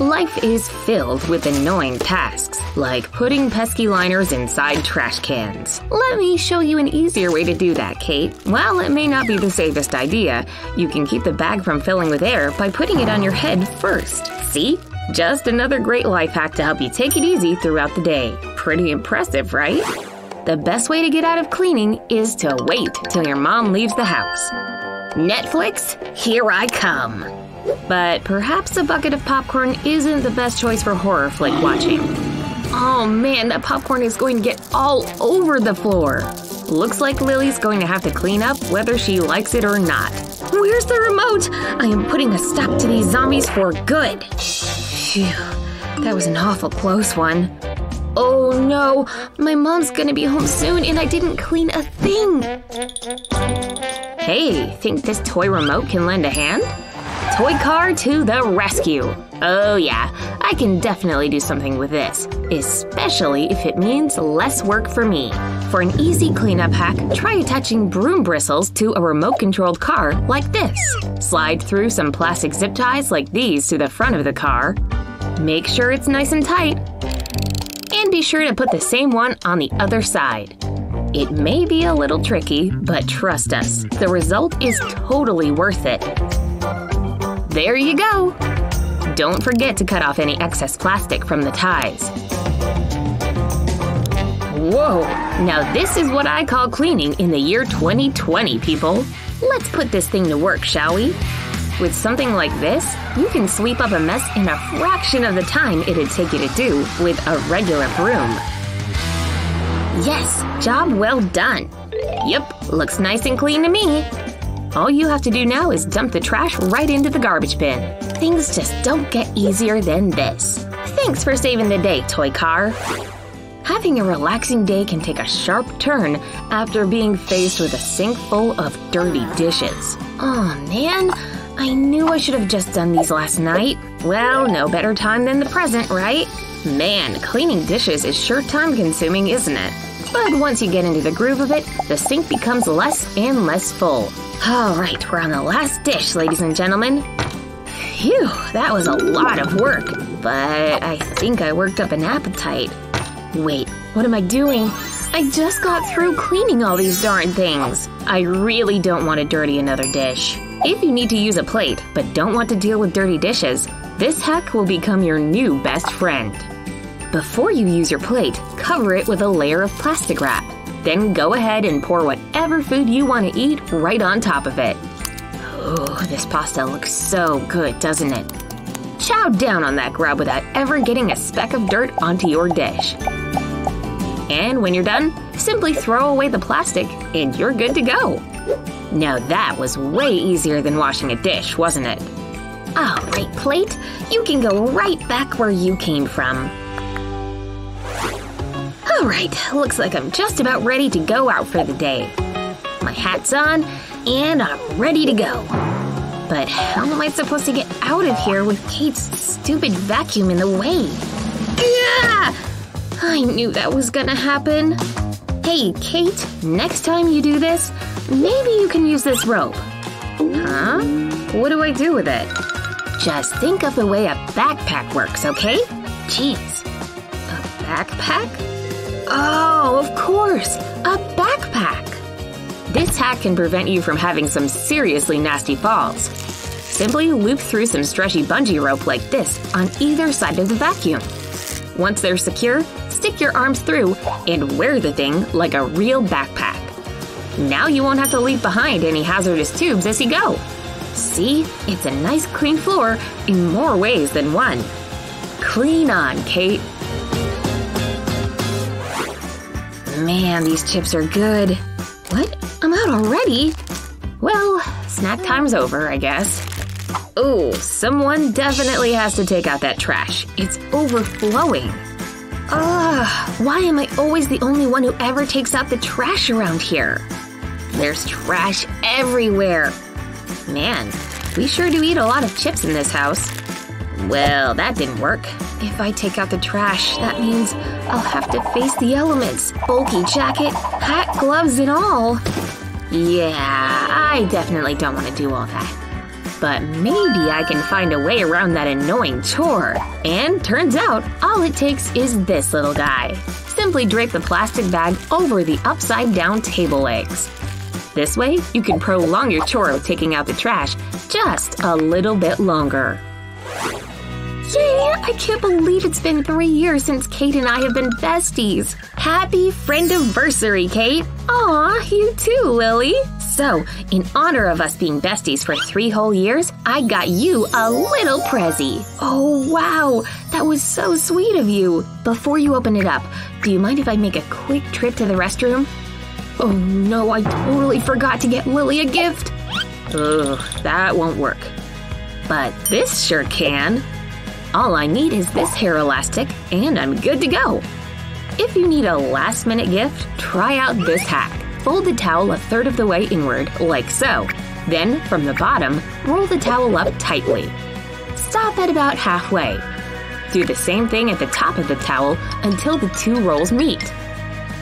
Life is filled with annoying tasks, like putting pesky liners inside trash cans. Let me show you an easier way to do that, Kate. While it may not be the safest idea, you can keep the bag from filling with air by putting it on your head first. See? Just another great life hack to help you take it easy throughout the day. Pretty impressive, right? The best way to get out of cleaning is to wait till your mom leaves the house. Netflix, here I come. But perhaps a bucket of popcorn isn't the best choice for horror flick watching. Oh man, that popcorn is going to get all over the floor. Looks like Lily's going to have to clean up whether she likes it or not. Oh, Where's the remote? I am putting a stop to these zombies for good. Phew, that was an awful close one. Oh no, my mom's gonna be home soon and I didn't clean a thing. Hey, think this toy remote can lend a hand? Toy car to the rescue! Oh yeah, I can definitely do something with this, especially if it means less work for me. For an easy cleanup hack, try attaching broom bristles to a remote-controlled car like this. Slide through some plastic zip ties like these to the front of the car. Make sure it's nice and tight. And be sure to put the same one on the other side. It may be a little tricky, but trust us, the result is totally worth it. There you go! Don't forget to cut off any excess plastic from the ties. Whoa! Now this is what I call cleaning in the year 2020, people. Let's put this thing to work, shall we? With something like this, you can sweep up a mess in a fraction of the time it'd take you to do with a regular broom. Yes, job well done. Yep, looks nice and clean to me. All you have to do now is dump the trash right into the garbage bin. Things just don't get easier than this. Thanks for saving the day, toy car. Having a relaxing day can take a sharp turn after being faced with a sink full of dirty dishes. Oh man, I knew I should have just done these last night. Well, no better time than the present, right? Man, cleaning dishes is sure time consuming, isn't it? But once you get into the groove of it, the sink becomes less and less full. Alright, we're on the last dish, ladies and gentlemen. Phew, that was a lot of work, but I think I worked up an appetite. Wait, what am I doing? I just got through cleaning all these darn things. I really don't want to dirty another dish. If you need to use a plate, but don't want to deal with dirty dishes, this hack will become your new best friend. Before you use your plate, cover it with a layer of plastic wrap. Then go ahead and pour whatever food you want to eat right on top of it. Oh, this pasta looks so good, doesn't it? Chow down on that grub without ever getting a speck of dirt onto your dish. And when you're done, simply throw away the plastic and you're good to go. Now that was way easier than washing a dish, wasn't it? Alright, plate, you can go right back where you came from. Alright, looks like I'm just about ready to go out for the day. My hat's on, and I'm ready to go. But how am I supposed to get out of here with Kate's stupid vacuum in the way? Yeah! I knew that was gonna happen. Hey, Kate, next time you do this, maybe you can use this rope. Huh? What do I do with it? Just think of the way a backpack works, okay? Jeez. A backpack? Oh, of course! A backpack! This hack can prevent you from having some seriously nasty falls. Simply loop through some stretchy bungee rope like this on either side of the vacuum. Once they're secure, stick your arms through and wear the thing like a real backpack. Now you won't have to leave behind any hazardous tubes as you go. See? It's a nice clean floor in more ways than one. Clean on, Kate. Man, these chips are good. What? I'm out already? Well, snack time's over, I guess. Oh, someone definitely has to take out that trash. It's overflowing. Ugh, why am I always the only one who ever takes out the trash around here? There's trash everywhere. Man, we sure do eat a lot of chips in this house. Well, that didn't work. If I take out the trash, that means I'll have to face the elements. Bulky jacket, hat, gloves, and all. Yeah, I definitely don't want to do all that. But maybe I can find a way around that annoying chore. And turns out, all it takes is this little guy. Simply drape the plastic bag over the upside down table legs. This way, you can prolong your chore of taking out the trash just a little bit longer. Yay! I can't believe it's been three years since Kate and I have been besties. Happy friend anniversary, Kate. Aw, you too, Lily. So, in honor of us being besties for three whole years, I got you a little prezi. Oh, wow. That was so sweet of you. Before you open it up, do you mind if I make a quick trip to the restroom? Oh no, I totally forgot to get Lily a gift. Ugh, that won't work. But this sure can. All I need is this hair elastic, and I'm good to go. If you need a last minute gift, try out this hack. Fold the towel a third of the way inward, like so. Then, from the bottom, roll the towel up tightly. Stop at about halfway. Do the same thing at the top of the towel until the two rolls meet.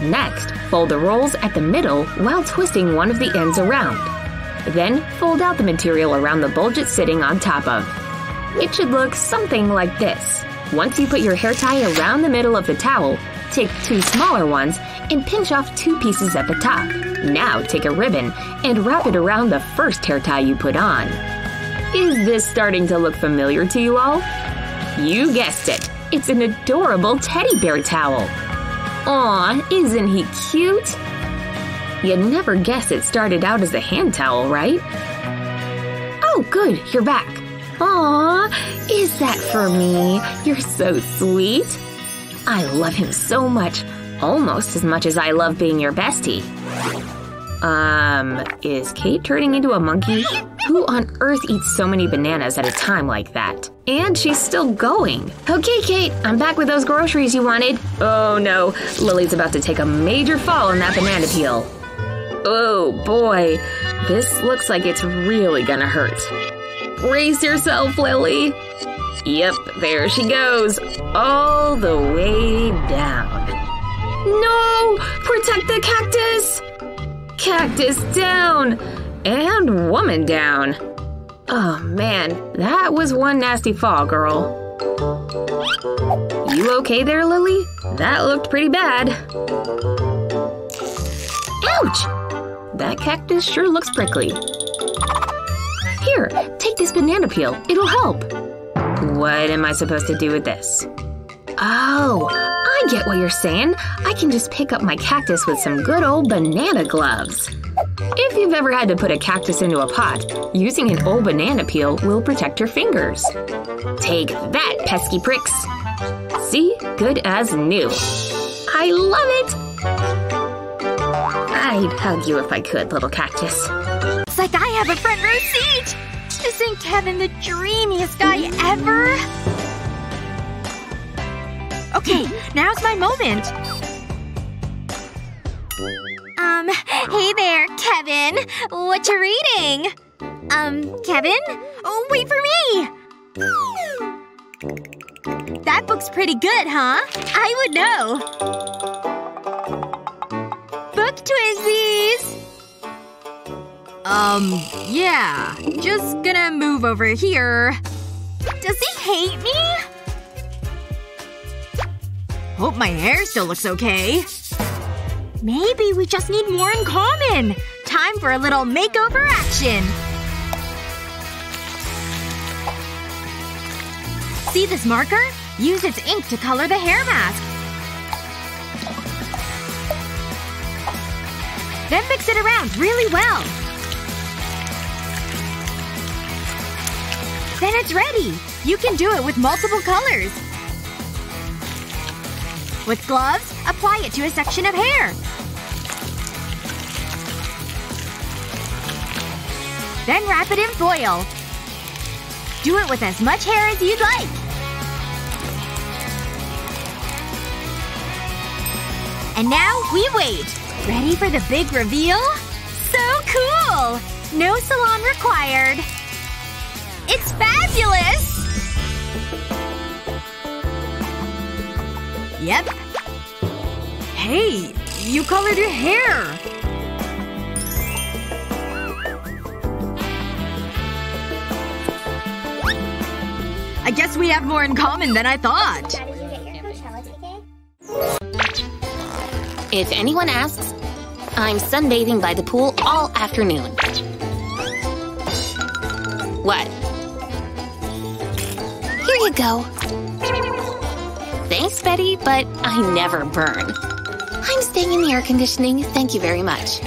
Next, fold the rolls at the middle while twisting one of the ends around. Then, fold out the material around the bulge it's sitting on top of. It should look something like this. Once you put your hair tie around the middle of the towel, take two smaller ones and pinch off two pieces at the top. Now take a ribbon and wrap it around the first hair tie you put on. Is this starting to look familiar to you all? You guessed it. It's an adorable teddy bear towel. Aw, isn't he cute? You'd never guess it started out as a hand towel, right? Oh, good, you're back. Aw, is that for me? You're so sweet. I love him so much, almost as much as I love being your bestie. Um, is Kate turning into a monkey? Who on earth eats so many bananas at a time like that? And she's still going. Okay, Kate, I'm back with those groceries you wanted. Oh no, Lily's about to take a major fall on that banana peel. Oh boy, this looks like it's really gonna hurt. Brace yourself, Lily. Yep, there she goes. All the way down. No! Protect the cactus! Cactus down! And woman down. Oh man, that was one nasty fall, girl. You okay there, Lily? That looked pretty bad. Ouch! That cactus sure looks prickly. Here, take this banana peel. It'll help. What am I supposed to do with this? Oh, I get what you're saying. I can just pick up my cactus with some good old banana gloves. If you've ever had to put a cactus into a pot, using an old banana peel will protect your fingers. Take that, pesky pricks! See? Good as new. I love it! I'd hug you if I could, little cactus. It's like I have a front row seat! Isn't Kevin the dreamiest guy ever? Okay, now's my moment. Um, hey there, Kevin. What you reading? Um, Kevin? Oh, wait for me! That book's pretty good, huh? I would know. Book Twizzies! Um, yeah. Just gonna move over here. Does he hate me? Hope my hair still looks okay. Maybe we just need more in common. Time for a little makeover action. See this marker? Use its ink to color the hair mask. Then mix it around really well. Then it's ready! You can do it with multiple colors. With gloves, apply it to a section of hair. Then wrap it in foil. Do it with as much hair as you'd like. And now we wait. Ready for the big reveal? So cool! No salon required. It's fabulous! Yep. Hey, you colored your hair! I guess we have more in common than I thought. If anyone asks, I'm sunbathing by the pool all afternoon. What? You go. Thanks, Betty, but I never burn. I'm staying in the air conditioning, thank you very much.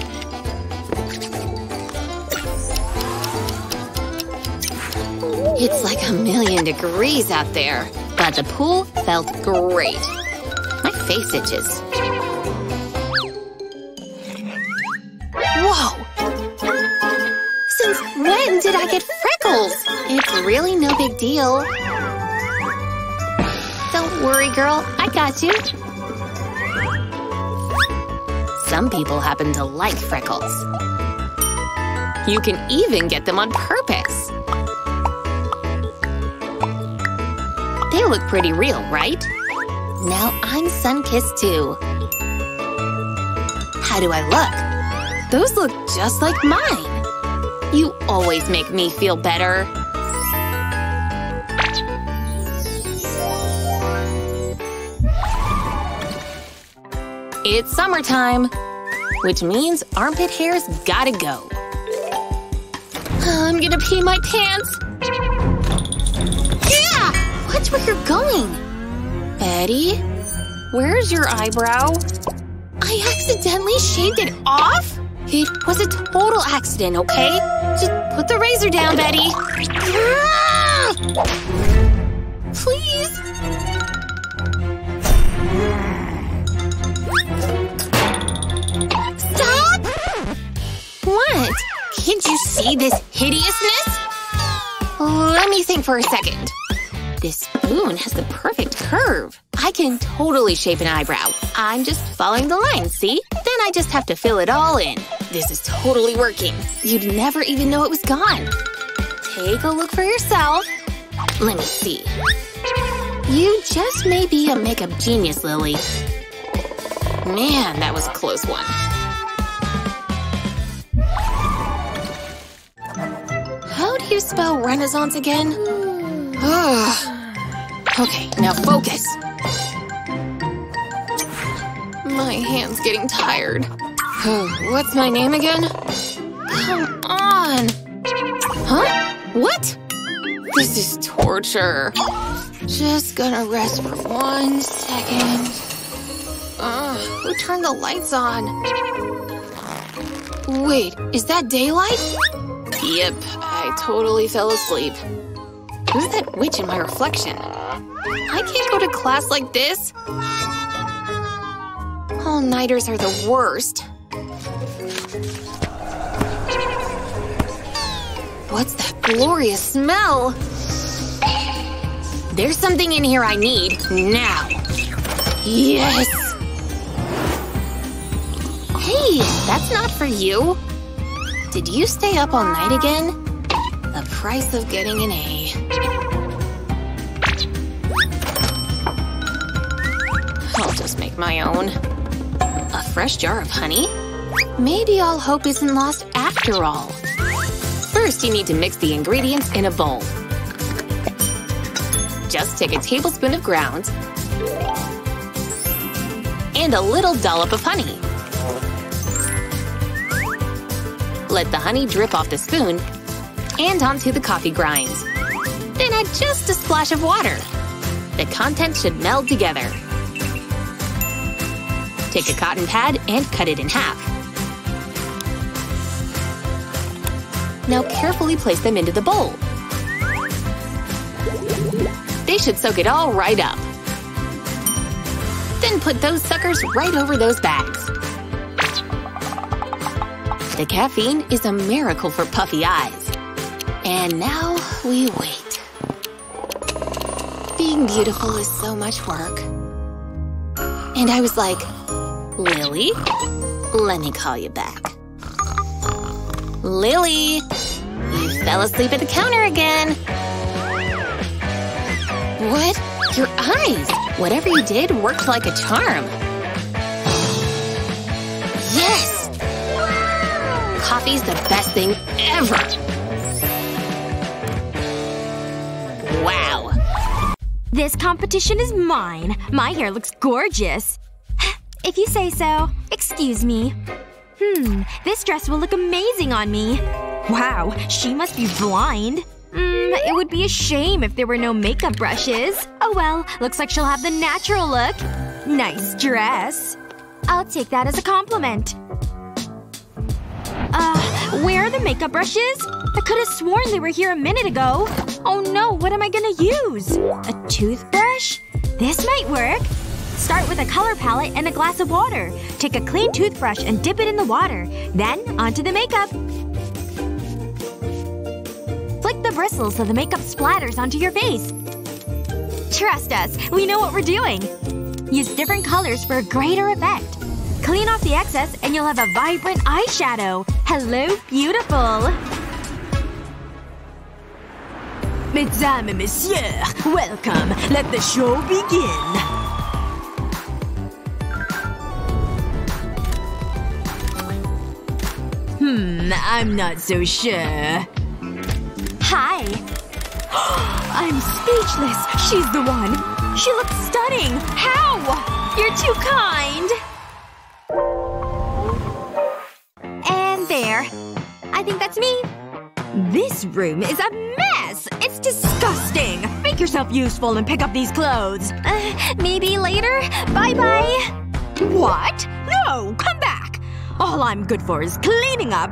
It's like a million degrees out there, but the pool felt great. My face itches. Whoa! Since when did I get freckles? It's really no big deal. Don't worry, girl. I got you. Some people happen to like freckles. You can even get them on purpose. They look pretty real, right? Now I'm sun-kissed too. How do I look? Those look just like mine. You always make me feel better. It's summertime, which means armpit hair's gotta go. I'm gonna pee my pants. Yeah! Watch where you're going. Betty? Where's your eyebrow? I accidentally shaved it off? It was a total accident, okay? Just put the razor down, Betty. Ah! Please? Can't you see this hideousness? Let me think for a second. This spoon has the perfect curve. I can totally shape an eyebrow. I'm just following the line, see? Then I just have to fill it all in. This is totally working. You'd never even know it was gone. Take a look for yourself. Let me see. You just may be a makeup genius, Lily. Man, that was a close one. You spell Renaissance again? okay, now focus. My hand's getting tired. What's my name again? Come on! Huh? What? This is torture. Just gonna rest for one second. Ugh, who turned the lights on? Wait, is that daylight? Yep, I totally fell asleep. Who's that witch in my reflection? I can't go to class like this. All-nighters are the worst. What's that glorious smell? There's something in here I need, now. Yes! Hey, that's not for you. Did you stay up all night again? The price of getting an A. I'll just make my own. A fresh jar of honey? Maybe all hope isn't lost after all. First, you need to mix the ingredients in a bowl. Just take a tablespoon of grounds and a little dollop of honey. Let the honey drip off the spoon and onto the coffee grinds. Then add just a splash of water. The contents should meld together. Take a cotton pad and cut it in half. Now carefully place them into the bowl. They should soak it all right up. Then put those suckers right over those bags. The caffeine is a miracle for puffy eyes. And now we wait. Being beautiful is so much work. And I was like, Lily? Let me call you back. Lily! You fell asleep at the counter again! What? Your eyes! Whatever you did worked like a charm. Coffee's the best thing ever! Wow! This competition is mine. My hair looks gorgeous. If you say so. Excuse me. Hmm, this dress will look amazing on me. Wow, she must be blind. Hmm, it would be a shame if there were no makeup brushes. Oh well, looks like she'll have the natural look. Nice dress. I'll take that as a compliment. Uh, where are the makeup brushes? I could have sworn they were here a minute ago. Oh no, what am I gonna use? A toothbrush? This might work. Start with a color palette and a glass of water. Take a clean toothbrush and dip it in the water. Then, onto the makeup. Flick the bristles so the makeup splatters onto your face. Trust us, we know what we're doing. Use different colors for a greater effect. Clean off the excess and you'll have a vibrant eyeshadow. Hello, beautiful! Mesdames et messieurs, welcome. Let the show begin. Hmm, I'm not so sure. Hi. I'm speechless. She's the one. She looks stunning. How? You're too kind. I think that's me. This room is a mess! It's disgusting! Make yourself useful and pick up these clothes. Uh, maybe later? Bye-bye. What? No! Come back! All I'm good for is cleaning up.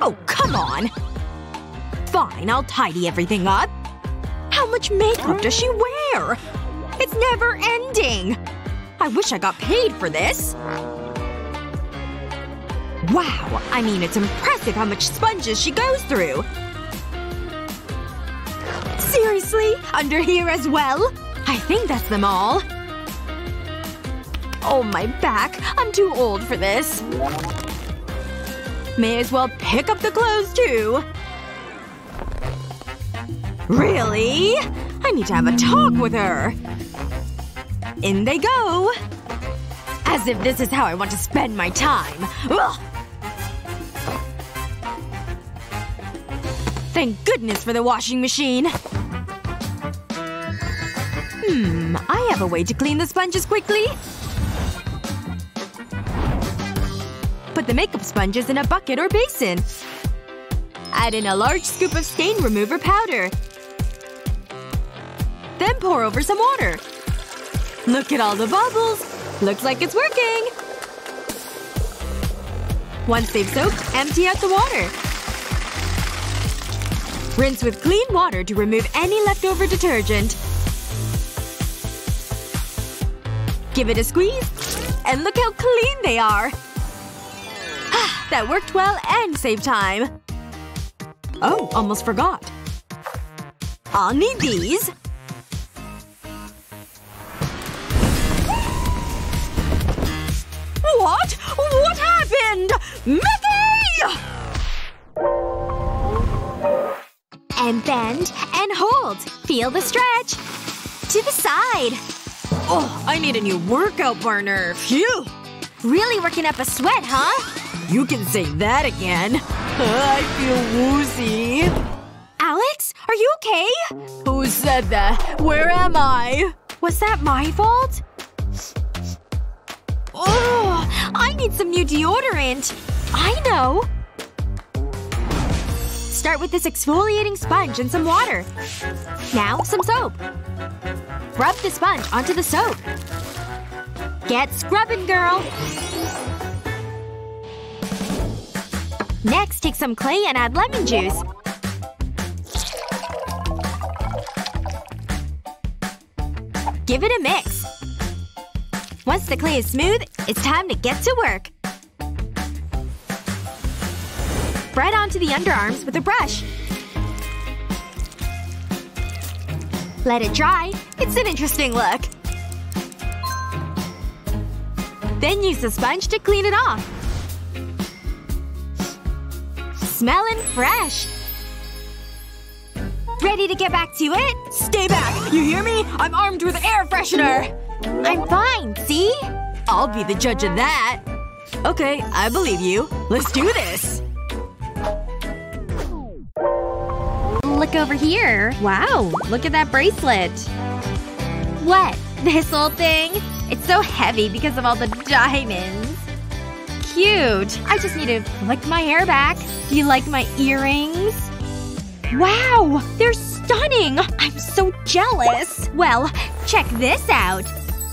Oh, come on. Fine, I'll tidy everything up. How much makeup does she wear? It's never ending! I wish I got paid for this. Wow, I mean it's impressive how much sponges she goes through. Seriously? Under here as well? I think that's them all. Oh, my back. I'm too old for this. May as well pick up the clothes, too. Really? I need to have a talk with her. In they go. As if this is how I want to spend my time. Ugh. Thank goodness for the washing machine. Hmm, I have a way to clean the sponges quickly. Put the makeup sponges in a bucket or basin. Add in a large scoop of stain remover powder. Then pour over some water. Look at all the bubbles. Looks like it's working. Once they've soaked, empty out the water. Rinse with clean water to remove any leftover detergent. Give it a squeeze. And look how clean they are! Ah, that worked well and saved time. Oh, almost forgot. I'll need these. What? What happened? Mickey! And bend and hold. Feel the stretch. To the side. Oh, I need a new workout partner. Phew! Really working up a sweat, huh? You can say that again. I feel woozy. Alex? Are you okay? Who said that? Where am I? Was that my fault? Oh, I need some new deodorant. I know. Start with this exfoliating sponge and some water. Now, some soap. Rub the sponge onto the soap. Get scrubbing, girl! Next, take some clay and add lemon juice. Give it a mix. Once the clay is smooth, it's time to get to work. Spread onto the underarms with a brush. Let it dry. It's an interesting look. Then use the sponge to clean it off. Smelling fresh. Ready to get back to it? Stay back! You hear me? I'm armed with air freshener! I'm fine, see? I'll be the judge of that. Okay, I believe you. Let's do this. Look over here. Wow, look at that bracelet. What? This old thing? It's so heavy because of all the diamonds. Cute. I just need to flick my hair back. Do you like my earrings? Wow! They're stunning! I'm so jealous! Well, check this out.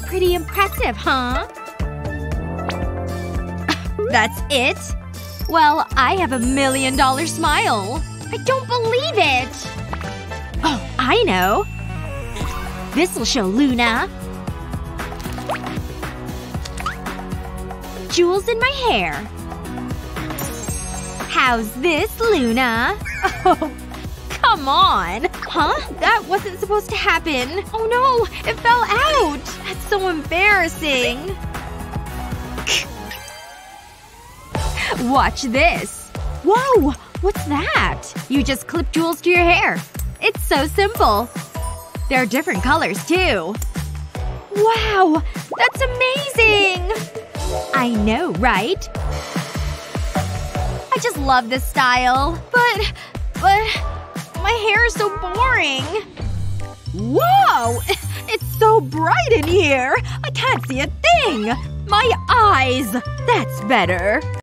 Pretty impressive, huh? That's it? Well, I have a million dollar smile. I don't believe it! Oh, I know. This'll show Luna. Jewels in my hair. How's this, Luna? Oh, come on. Huh? That wasn't supposed to happen. Oh no! It fell out! That's so embarrassing. Watch this. Whoa! What's that? You just clip jewels to your hair. It's so simple. There are different colors, too. Wow! That's amazing! I know, right? I just love this style. But… but… my hair is so boring. Whoa! It's so bright in here! I can't see a thing! My eyes! That's better.